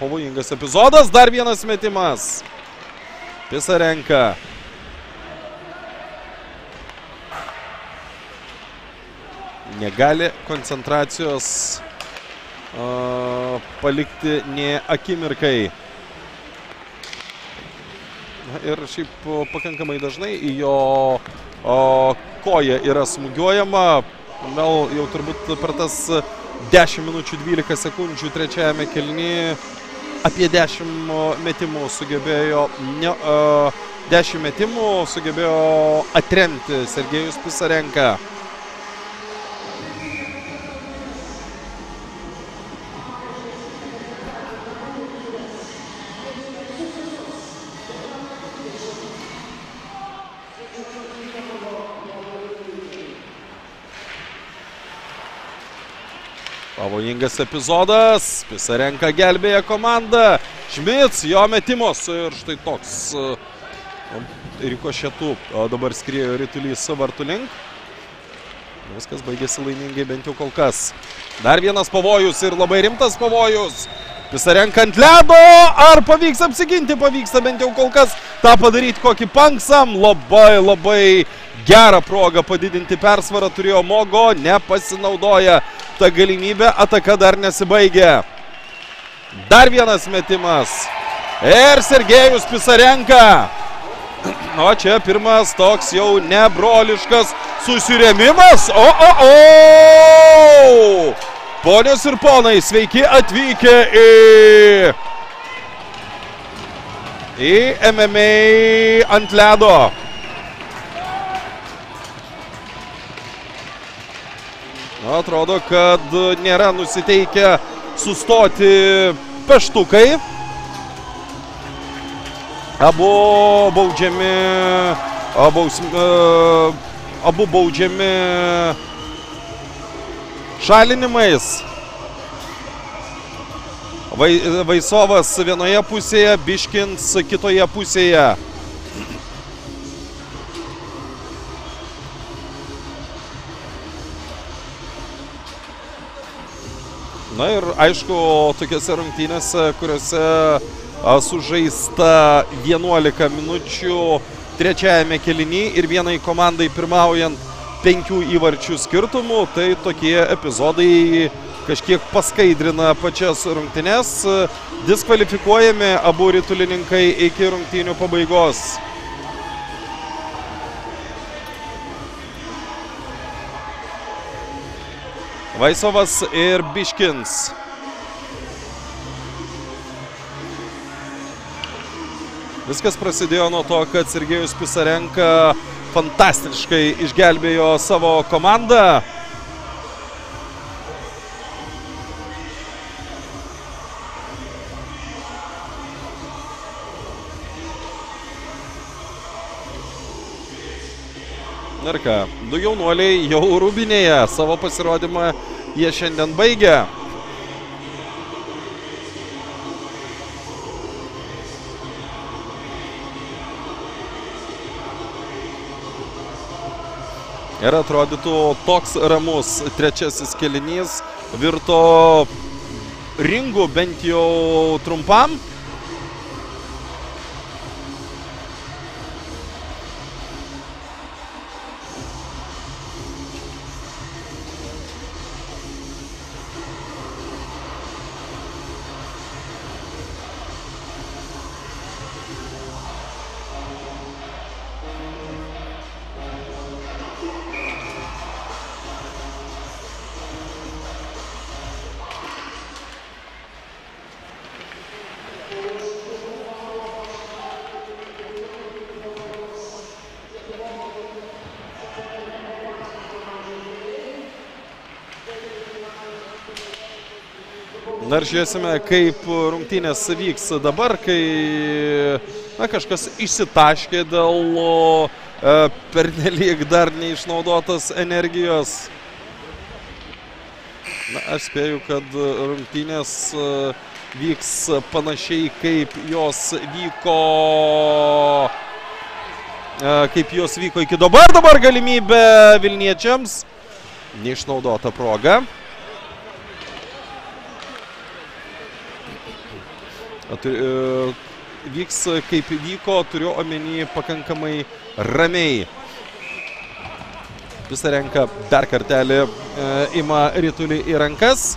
Pavojingas epizodas, dar vienas metimas. Pisarenka. Negali koncentracijos uh, palikti nie akimirkai. Na, ir šiaip pakankamai dažnai į jo uh, koją yra smūgiuojama. Vėl jau turbūt per tas 10 minučių 12 sekundžių trečiajame kelnyje apie 10 metimų sugebėjo, ne, uh, 10 metimų sugebėjo atremti Sergejus Pisarenka. Pavojingas epizodas. Pisarenka gelbėja komandą. Šmits, jo metimus ir štai toks Rikošėtų o dabar skriejo rytulys vartų link. Viskas baigėsi laimingai bent jau kol kas. Dar vienas pavojus ir labai rimtas pavojus. Pisarenka ant ledo. Ar pavyks apsiginti? Pavyksta bent jau kol kas tą padaryti kokį panksam. Labai, labai gerą progą padidinti persvarą turėjo Mogo. Nepasinaudoja tą galimybę. Ataka dar nesibaigė. Dar vienas metimas. Ir Sergejus Pisarenka. O čia pirmas toks jau nebroliškas susirėmimas. O, o, o! Ponios ir ponai, sveiki atvykę į, į MMA ant ledo. Na, atrodo, kad nėra nusiteikę sustoti peštukai. Abu baudžiami, abu, abu baudžiami šalinimais. Vai, Vaisovas vienoje pusėje, Biškins kitoje pusėje. Na ir aišku, tokiuose rungtynėse, kuriuose sužaista 11 minučių trečiajame keliny ir vienai komandai pirmaujant penkių įvarčių skirtumų, tai tokie epizodai kažkiek paskaidrina pačias rungtynes. Diskvalifikuojami abu ritulininkai iki rungtynių pabaigos. Vaisovas ir Biškins. Viskas prasidėjo nuo to, kad Sergejus Pisarenka fantastiškai išgelbėjo savo komandą. Ir ką, du jaunuoliai jau rūbinėje savo pasirodymą jie šiandien baigia. Ir atrodytų toks ramus trečiasis kelinys virto ringu bent jau trumpam. Dar žiūrėsime, kaip rungtynės vyks dabar, kai na, kažkas išsitaškė dėl e, pernelyg dar neišnaudotos energijos. Na, aš spėju, kad rungtynės e, vyks panašiai, kaip jos vyko e, kaip jos vyko iki dabar. Dabar galimybė Vilniečiams. Neišnaudota proga. Turi, e, vyks kaip vyko, turiu omeny pakankamai ramiai. Visą renka dar kartelį e, ima rytulį į rankas.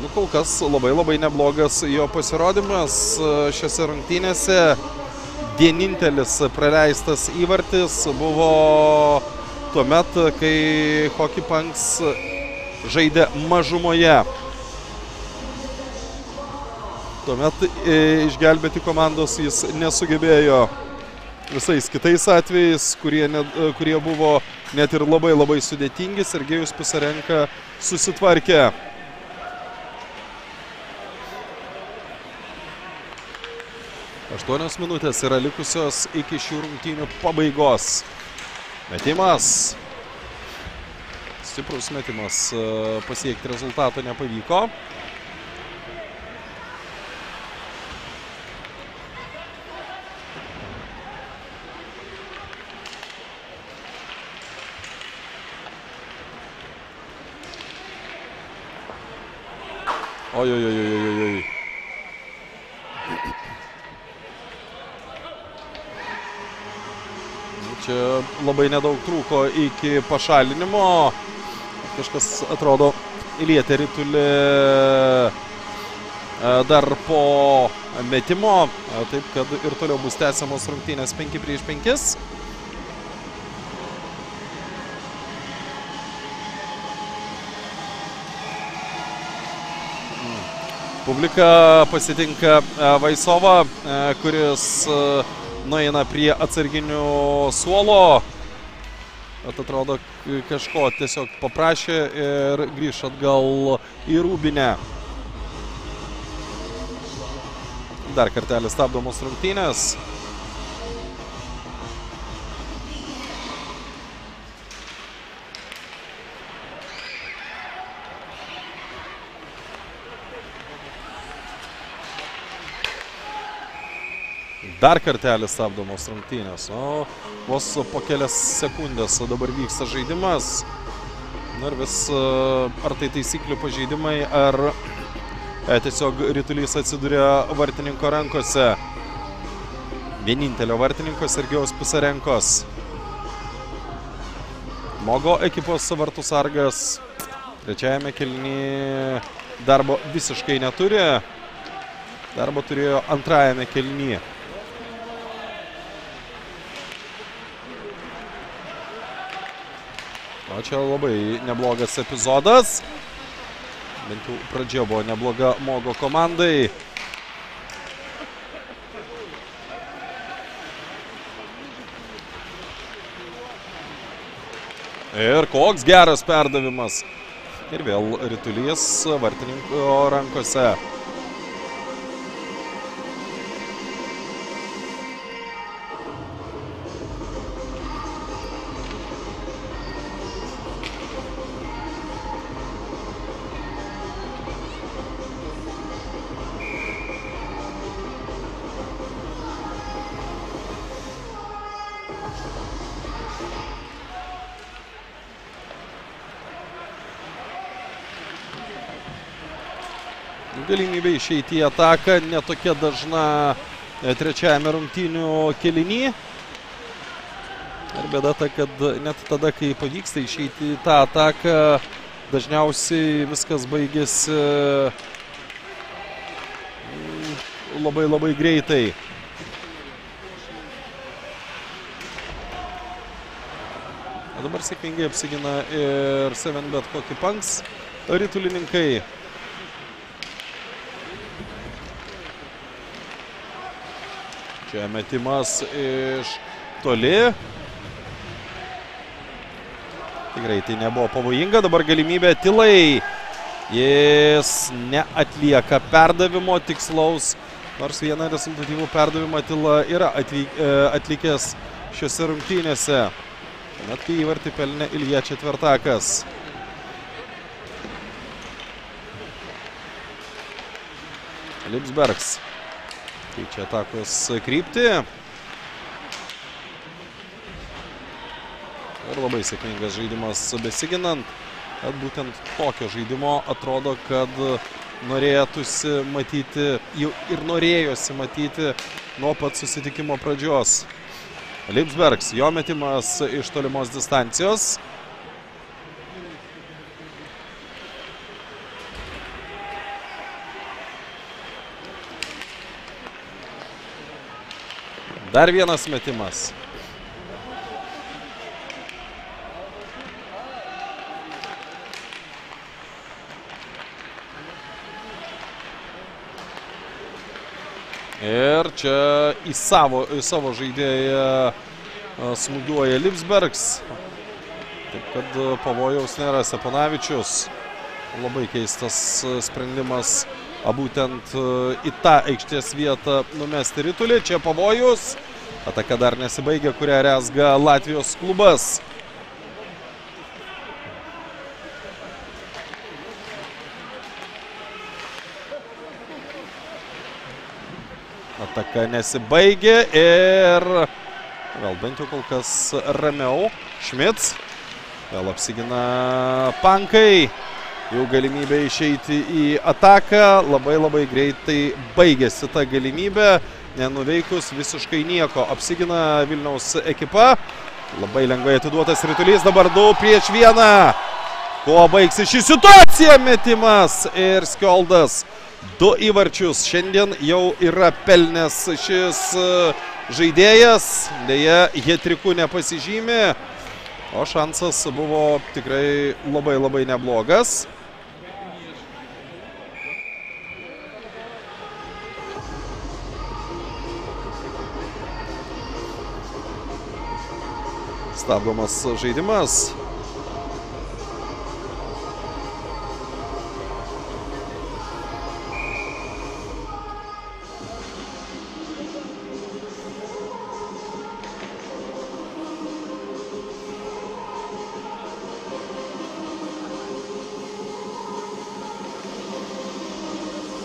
Nu, kol kas labai labai neblogas jo pasirodymas e, šiose rungtynėse. Vienintelis praleistas įvartis buvo tuo met, kai Hockey Punks žaidė mažumoje. Tuomet e, išgelbėti komandos jis nesugebėjo visais kitais atvejais, kurie, ne, e, kurie buvo net ir labai labai sudėtingi. Sergejus Pisarenka susitvarkė. Aštuonios minutės yra likusios iki šių rungtynių pabaigos. Metimas. Stiprus metimas e, pasiekti rezultato nepavyko. Oi, oi, oi, oi. Čia labai nedaug trūko iki pašalinimo. Kažkas atrodo lietė rytulį e, dar po metimo. E, Taip, kad ir toliau bus tęsiamos rungtynės 5 prieš 5. Publika pasitinka e, Vaisovą, e, kuris e, nueina prie atsarginių suolo. Bet atrodo, kažko tiesiog paprašė ir grįž atgal į Rūbinę. Dar kartelį stabdomos rungtynės. Dar kartelį stabdomos rungtynės. O vos po kelias sekundės dabar vyksta žaidimas. Na ir vis e, ar tai taisyklių pažeidimai, ar e, tiesiog rytulys atsiduria vartininko rankose. Vienintelio vartininko Sergijaus Pisarenkos. Mogo ekipos vartų sargas. Trečiajame kelnyje darbo visiškai neturi. Darbo turėjo antrajame kelnyje. O čia labai neblogas epizodas. Bent jau pradžia buvo nebloga Mogo komandai. Ir koks geras perdavimas. Ir vėl rytulys vartininko rankose. Išeiti į ataką netokia dažna e, trečiajame rungtynių kelinyje. Ir bėda ta, kad net tada, kai pavyksta išeiti į tą ataką, dažniausiai viskas baigėsi mm, labai labai greitai. O dabar sėkmingai apsigina ir 7bet kokį panks rytulininkai. Čia metimas iš toli. Tikrai tai nebuvo pavojinga. Dabar galimybė tilai. Jis neatlieka perdavimo tikslaus. Nors vieną rezultatyvų perdavimą Tila yra atvyk, e, atlikęs šiuose rungtynėse. Net kai įvartį pelnė Ilja Četvertakas. Lipsbergs keičia atakos kryptį. Ir labai sėkmingas žaidimas besiginant. Bet būtent tokio žaidimo atrodo, kad norėtųsi matyti, jau ir norėjosi matyti nuo pat susitikimo pradžios. Lipsbergs, jo metimas iš tolimos distancijos. Dar vienas metimas. Ir čia į savo, į savo žaidėją a, smūgiuoja Lipsbergs. Taip kad a, pavojaus nėra Sepanavičius. Labai keistas a, sprendimas būtent a, į tą aikštės vietą numesti rytulį. Čia pavojus. Ataka dar nesibaigia, kurią rezga Latvijos klubas. Ataka nesibaigė ir vėl bent jau kol kas ramiau. Šmits vėl apsigina pankai. Jau galimybė išeiti į ataką. Labai labai greitai baigėsi ta galimybė, nenuveikus visiškai nieko. Apsigina Vilniaus ekipa. Labai lengvai atiduotas rytulys, dabar 2 prieš 1. Kuo baigsi ši situacija? Metimas ir Skjoldas. Du įvarčius šiandien jau yra pelnęs šis e, žaidėjas. Deja, jie trikų nepasižymė. O šansas buvo tikrai labai labai neblogas. Stabdomas žaidimas.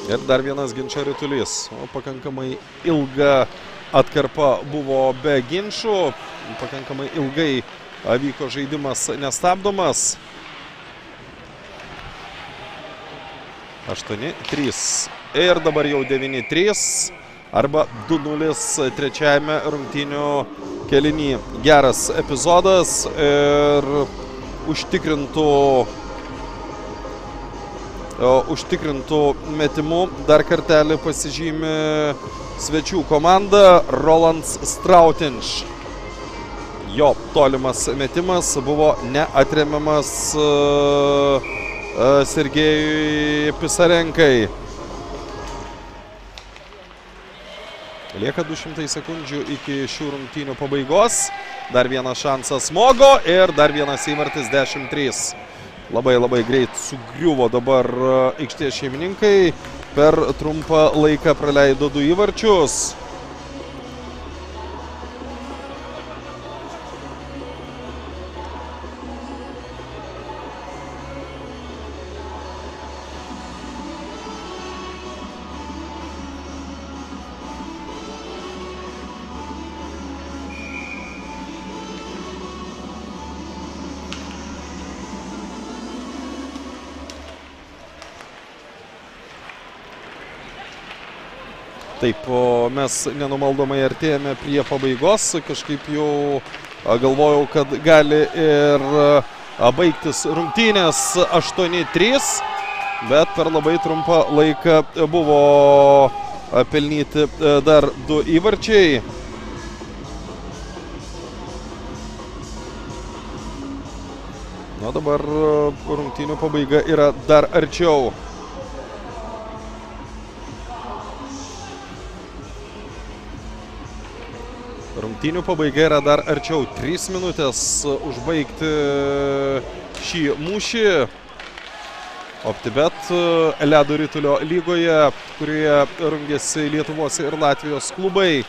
Ir dar vienas ginčio rytulys. O pakankamai ilga atkarpa buvo be ginčių. Pakankamai ilgai vyko žaidimas nestabdomas. 8-3. Ir dabar jau 9-3 arba 2-0 trečiajame rungtynių kelinį. Geras epizodas ir užtikrintų užtikrintų metimų. Dar kartelį pasižymi svečių komanda Rolands Strautinš. Jo tolimas metimas buvo neatremiamas Sergejui Pisarenkai. Lieka 200 sekundžių iki šių rungtynių pabaigos. Dar vienas šansas smogo ir dar vienas įvartis 10-3. Labai labai greit sugriuvo dabar aikštės šeimininkai. Per trumpą laiką praleido du įvarčius. Taip, mes nenumaldomai artėjame prie pabaigos. Kažkaip jau galvojau, kad gali ir baigtis rungtynės 8-3, bet per labai trumpą laiką buvo pelnyti dar du įvarčiai. Na dabar rungtynių pabaiga yra dar arčiau. Rungtynių pabaiga yra dar arčiau. 3 minutės užbaigti šį mūšį. OptiBet ledo rytulio lygoje, kurioje rungėsi Lietuvos ir Latvijos klubai.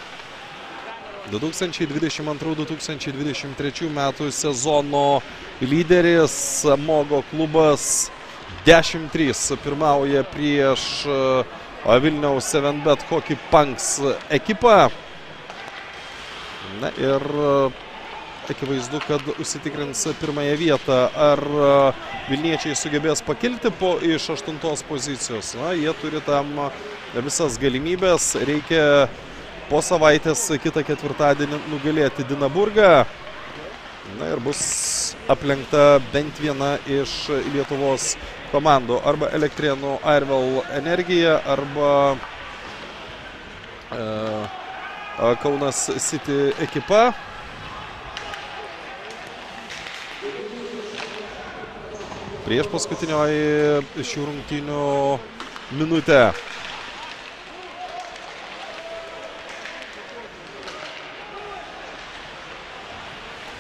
2022-2023 metų sezono lyderis Mogo klubas 10-3 pirmauja prieš Vilniaus 7bet Hockey Punks ekipą. Na ir akivaizdu, kad užsitikrins pirmąją vietą. Ar Vilniečiai sugebės pakilti po iš aštuntos pozicijos? Na, jie turi tam visas galimybės. Reikia po savaitės kitą ketvirtadienį nugalėti Dinaburgą. Na ir bus aplenkta bent viena iš Lietuvos komandų. Arba Elektrienų Airvel Energija, arba e, Kaunas City ekipa. Prieš paskutinioji šių rungtynių minutę.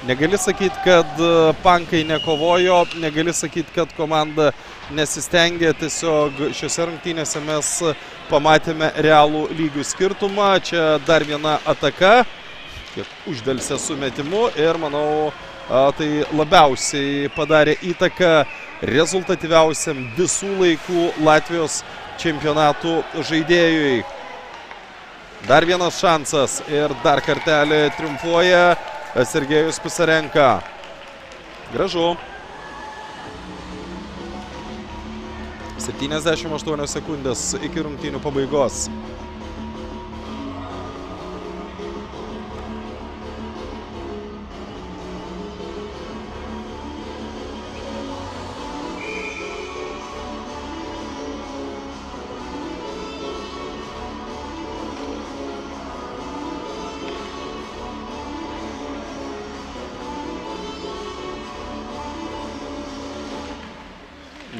Negali sakyti, kad pankai nekovojo, negali sakyti, kad komanda nesistengė, tiesiog šiuose rungtynėse mes pamatėme realų lygių skirtumą. Čia dar viena ataka, kiek uždelsė su metimu ir manau, tai labiausiai padarė įtaką rezultatyviausiam visų laikų Latvijos čempionatų žaidėjui. Dar vienas šansas ir dar kartelį triumfuoja Sergejus Pisarenka. Gražu. 78 sekundės iki rungtynių pabaigos.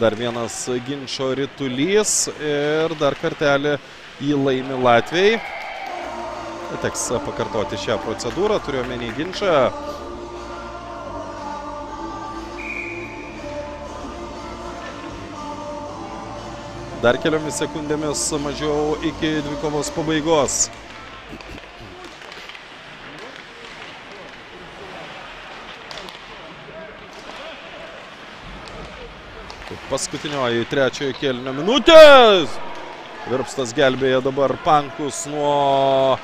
Dar vienas ginčio rytulys ir dar kartelį jį laimi Latvijai. Teks pakartoti šią procedūrą, turiu omeny ginčą. Dar keliomis sekundėmis mažiau iki dvikovos pabaigos. Paskutinioji trečiojo kėlinio minutės. Virpstas gelbėja dabar pankus nuo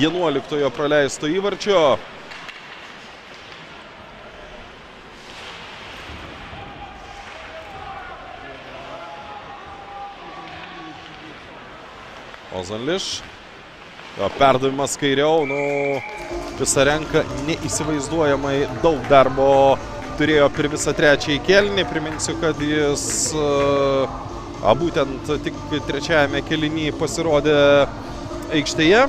11 praleisto įvarčio. Ozanliš. Jo perdavimas kairiau, nu, Pisarenka neįsivaizduojamai daug darbo turėjo per visą trečiąjį kelnį. Priminsiu, kad jis a, būtent tik trečiajame kelnyje pasirodė aikštėje.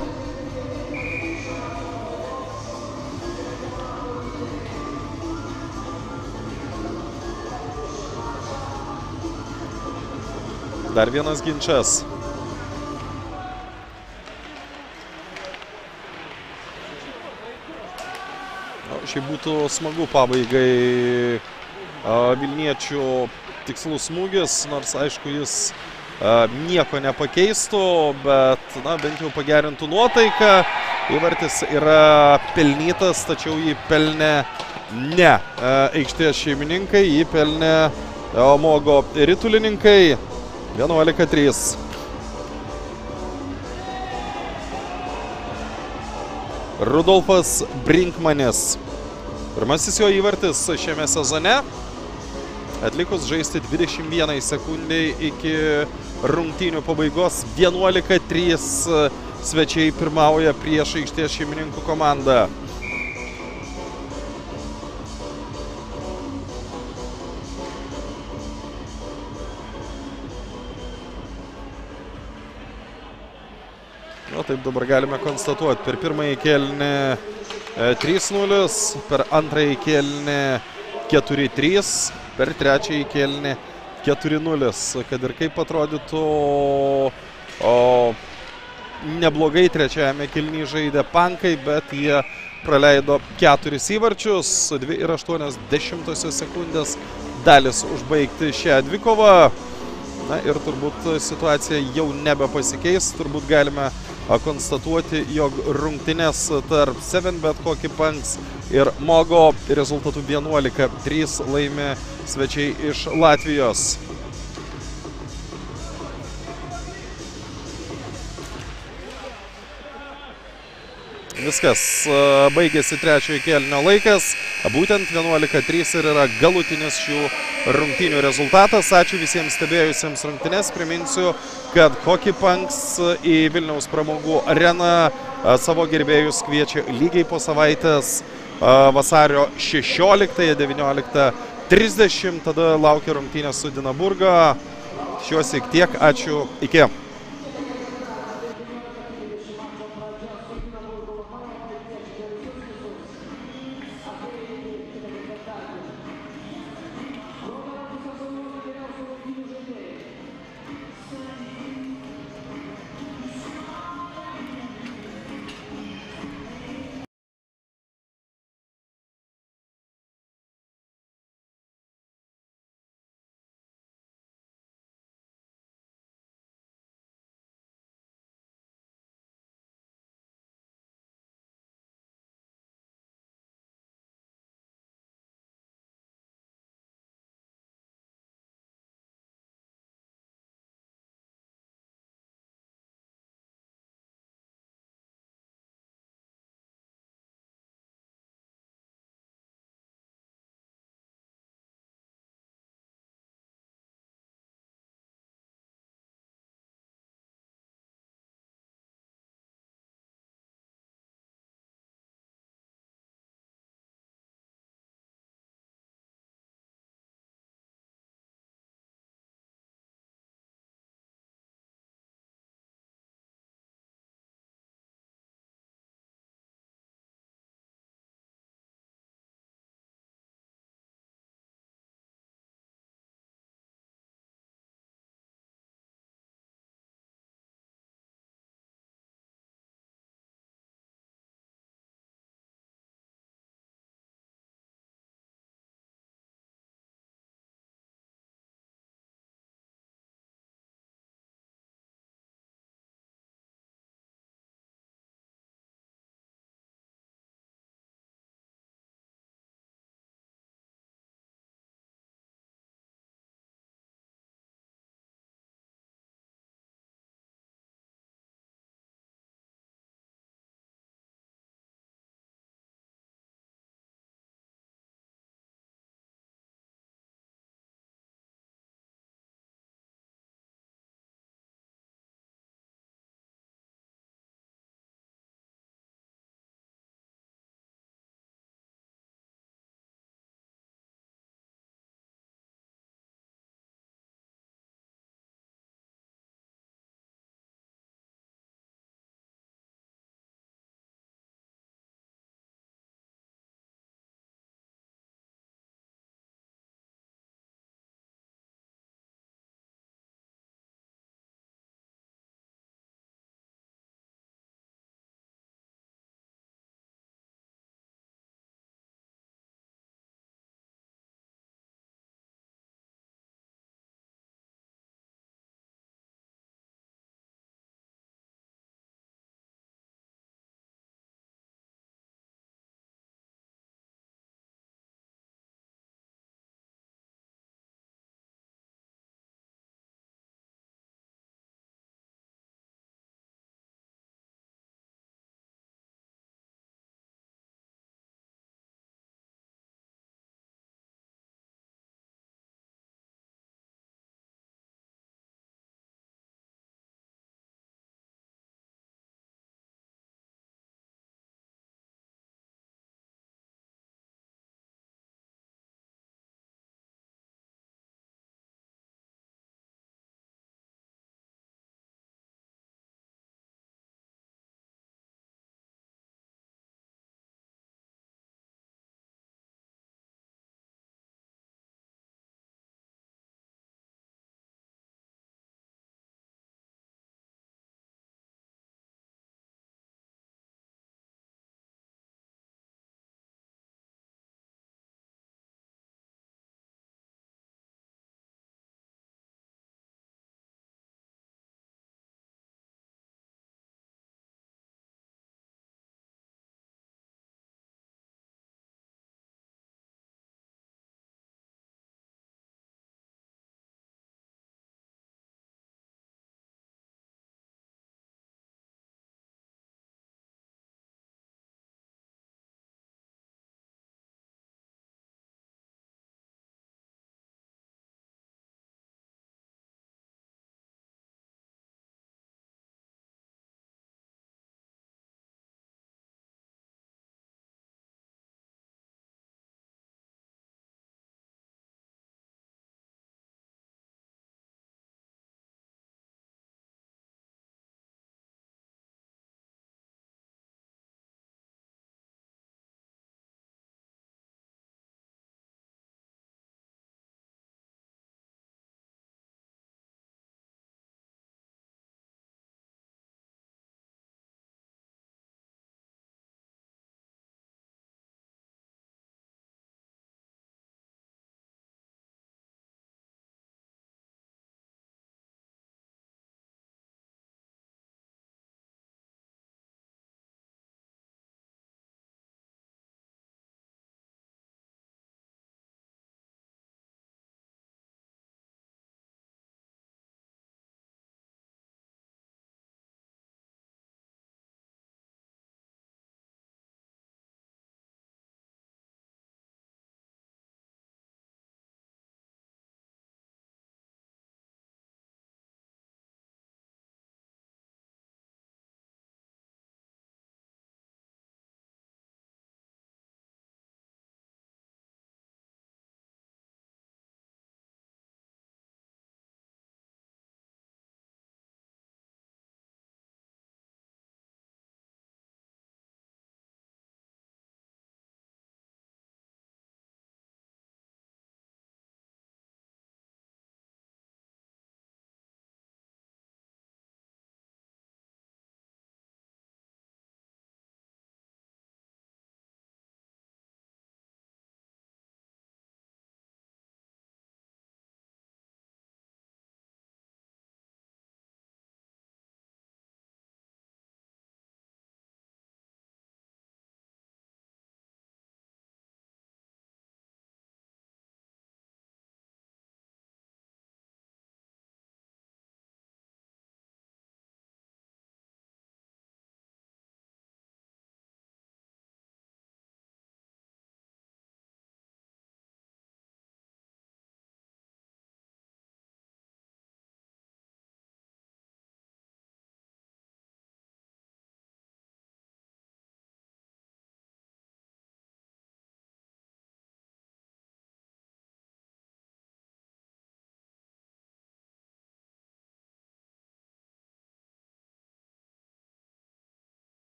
Dar vienas ginčas. Šiaip būtų smagu pabaigai Vilniečių tikslus smūgis, nors aišku jis nieko nepakeistų, bet na, bent jau pagerintų nuotaiką. Įvartis yra pelnytas, tačiau jį pelnė ne aikštės šeimininkai, jį pelnė Mogo ritulininkai 11-3. Rudolfas Brinkmanis. Pirmasis jo įvartis šiame sezone. Atlikus žaisti 21 sekundai iki rungtynių pabaigos 11-3 svečiai pirmauja prieš aikštės šeimininkų komandą. Na taip dabar galime konstatuoti. Per pirmąjį kėlinį 3-0, per antrąjį kėlinį 4-3, per trečiąjį kėlinį 4-0. Kad ir kaip atrodytų, o neblogai trečiajame kėlinyje žaidė pankai, bet jie praleido keturis įvarčius, 2 ir 80 sekundės dalis užbaigti šią dvikovą. Na ir turbūt situacija jau nebepasikeis, turbūt galime konstatuoti, jog rungtynės tarp 7bet Hockey Punks ir Mogo rezultatų 11-3 laimi svečiai iš Latvijos. Viskas baigėsi trečiojo kėlinio laikas, būtent 11-3 ir yra galutinis šių rungtynių rezultatas. Ačiū visiems stebėjusiems rungtynės. Priminsiu, kad Hockey Punks į Vilniaus pramogų areną savo gerbėjus kviečia lygiai po savaitės vasario 16-19.30. Tada laukia rungtynės su Dinaburga. Šiuos tik tiek. Ačiū. Iki.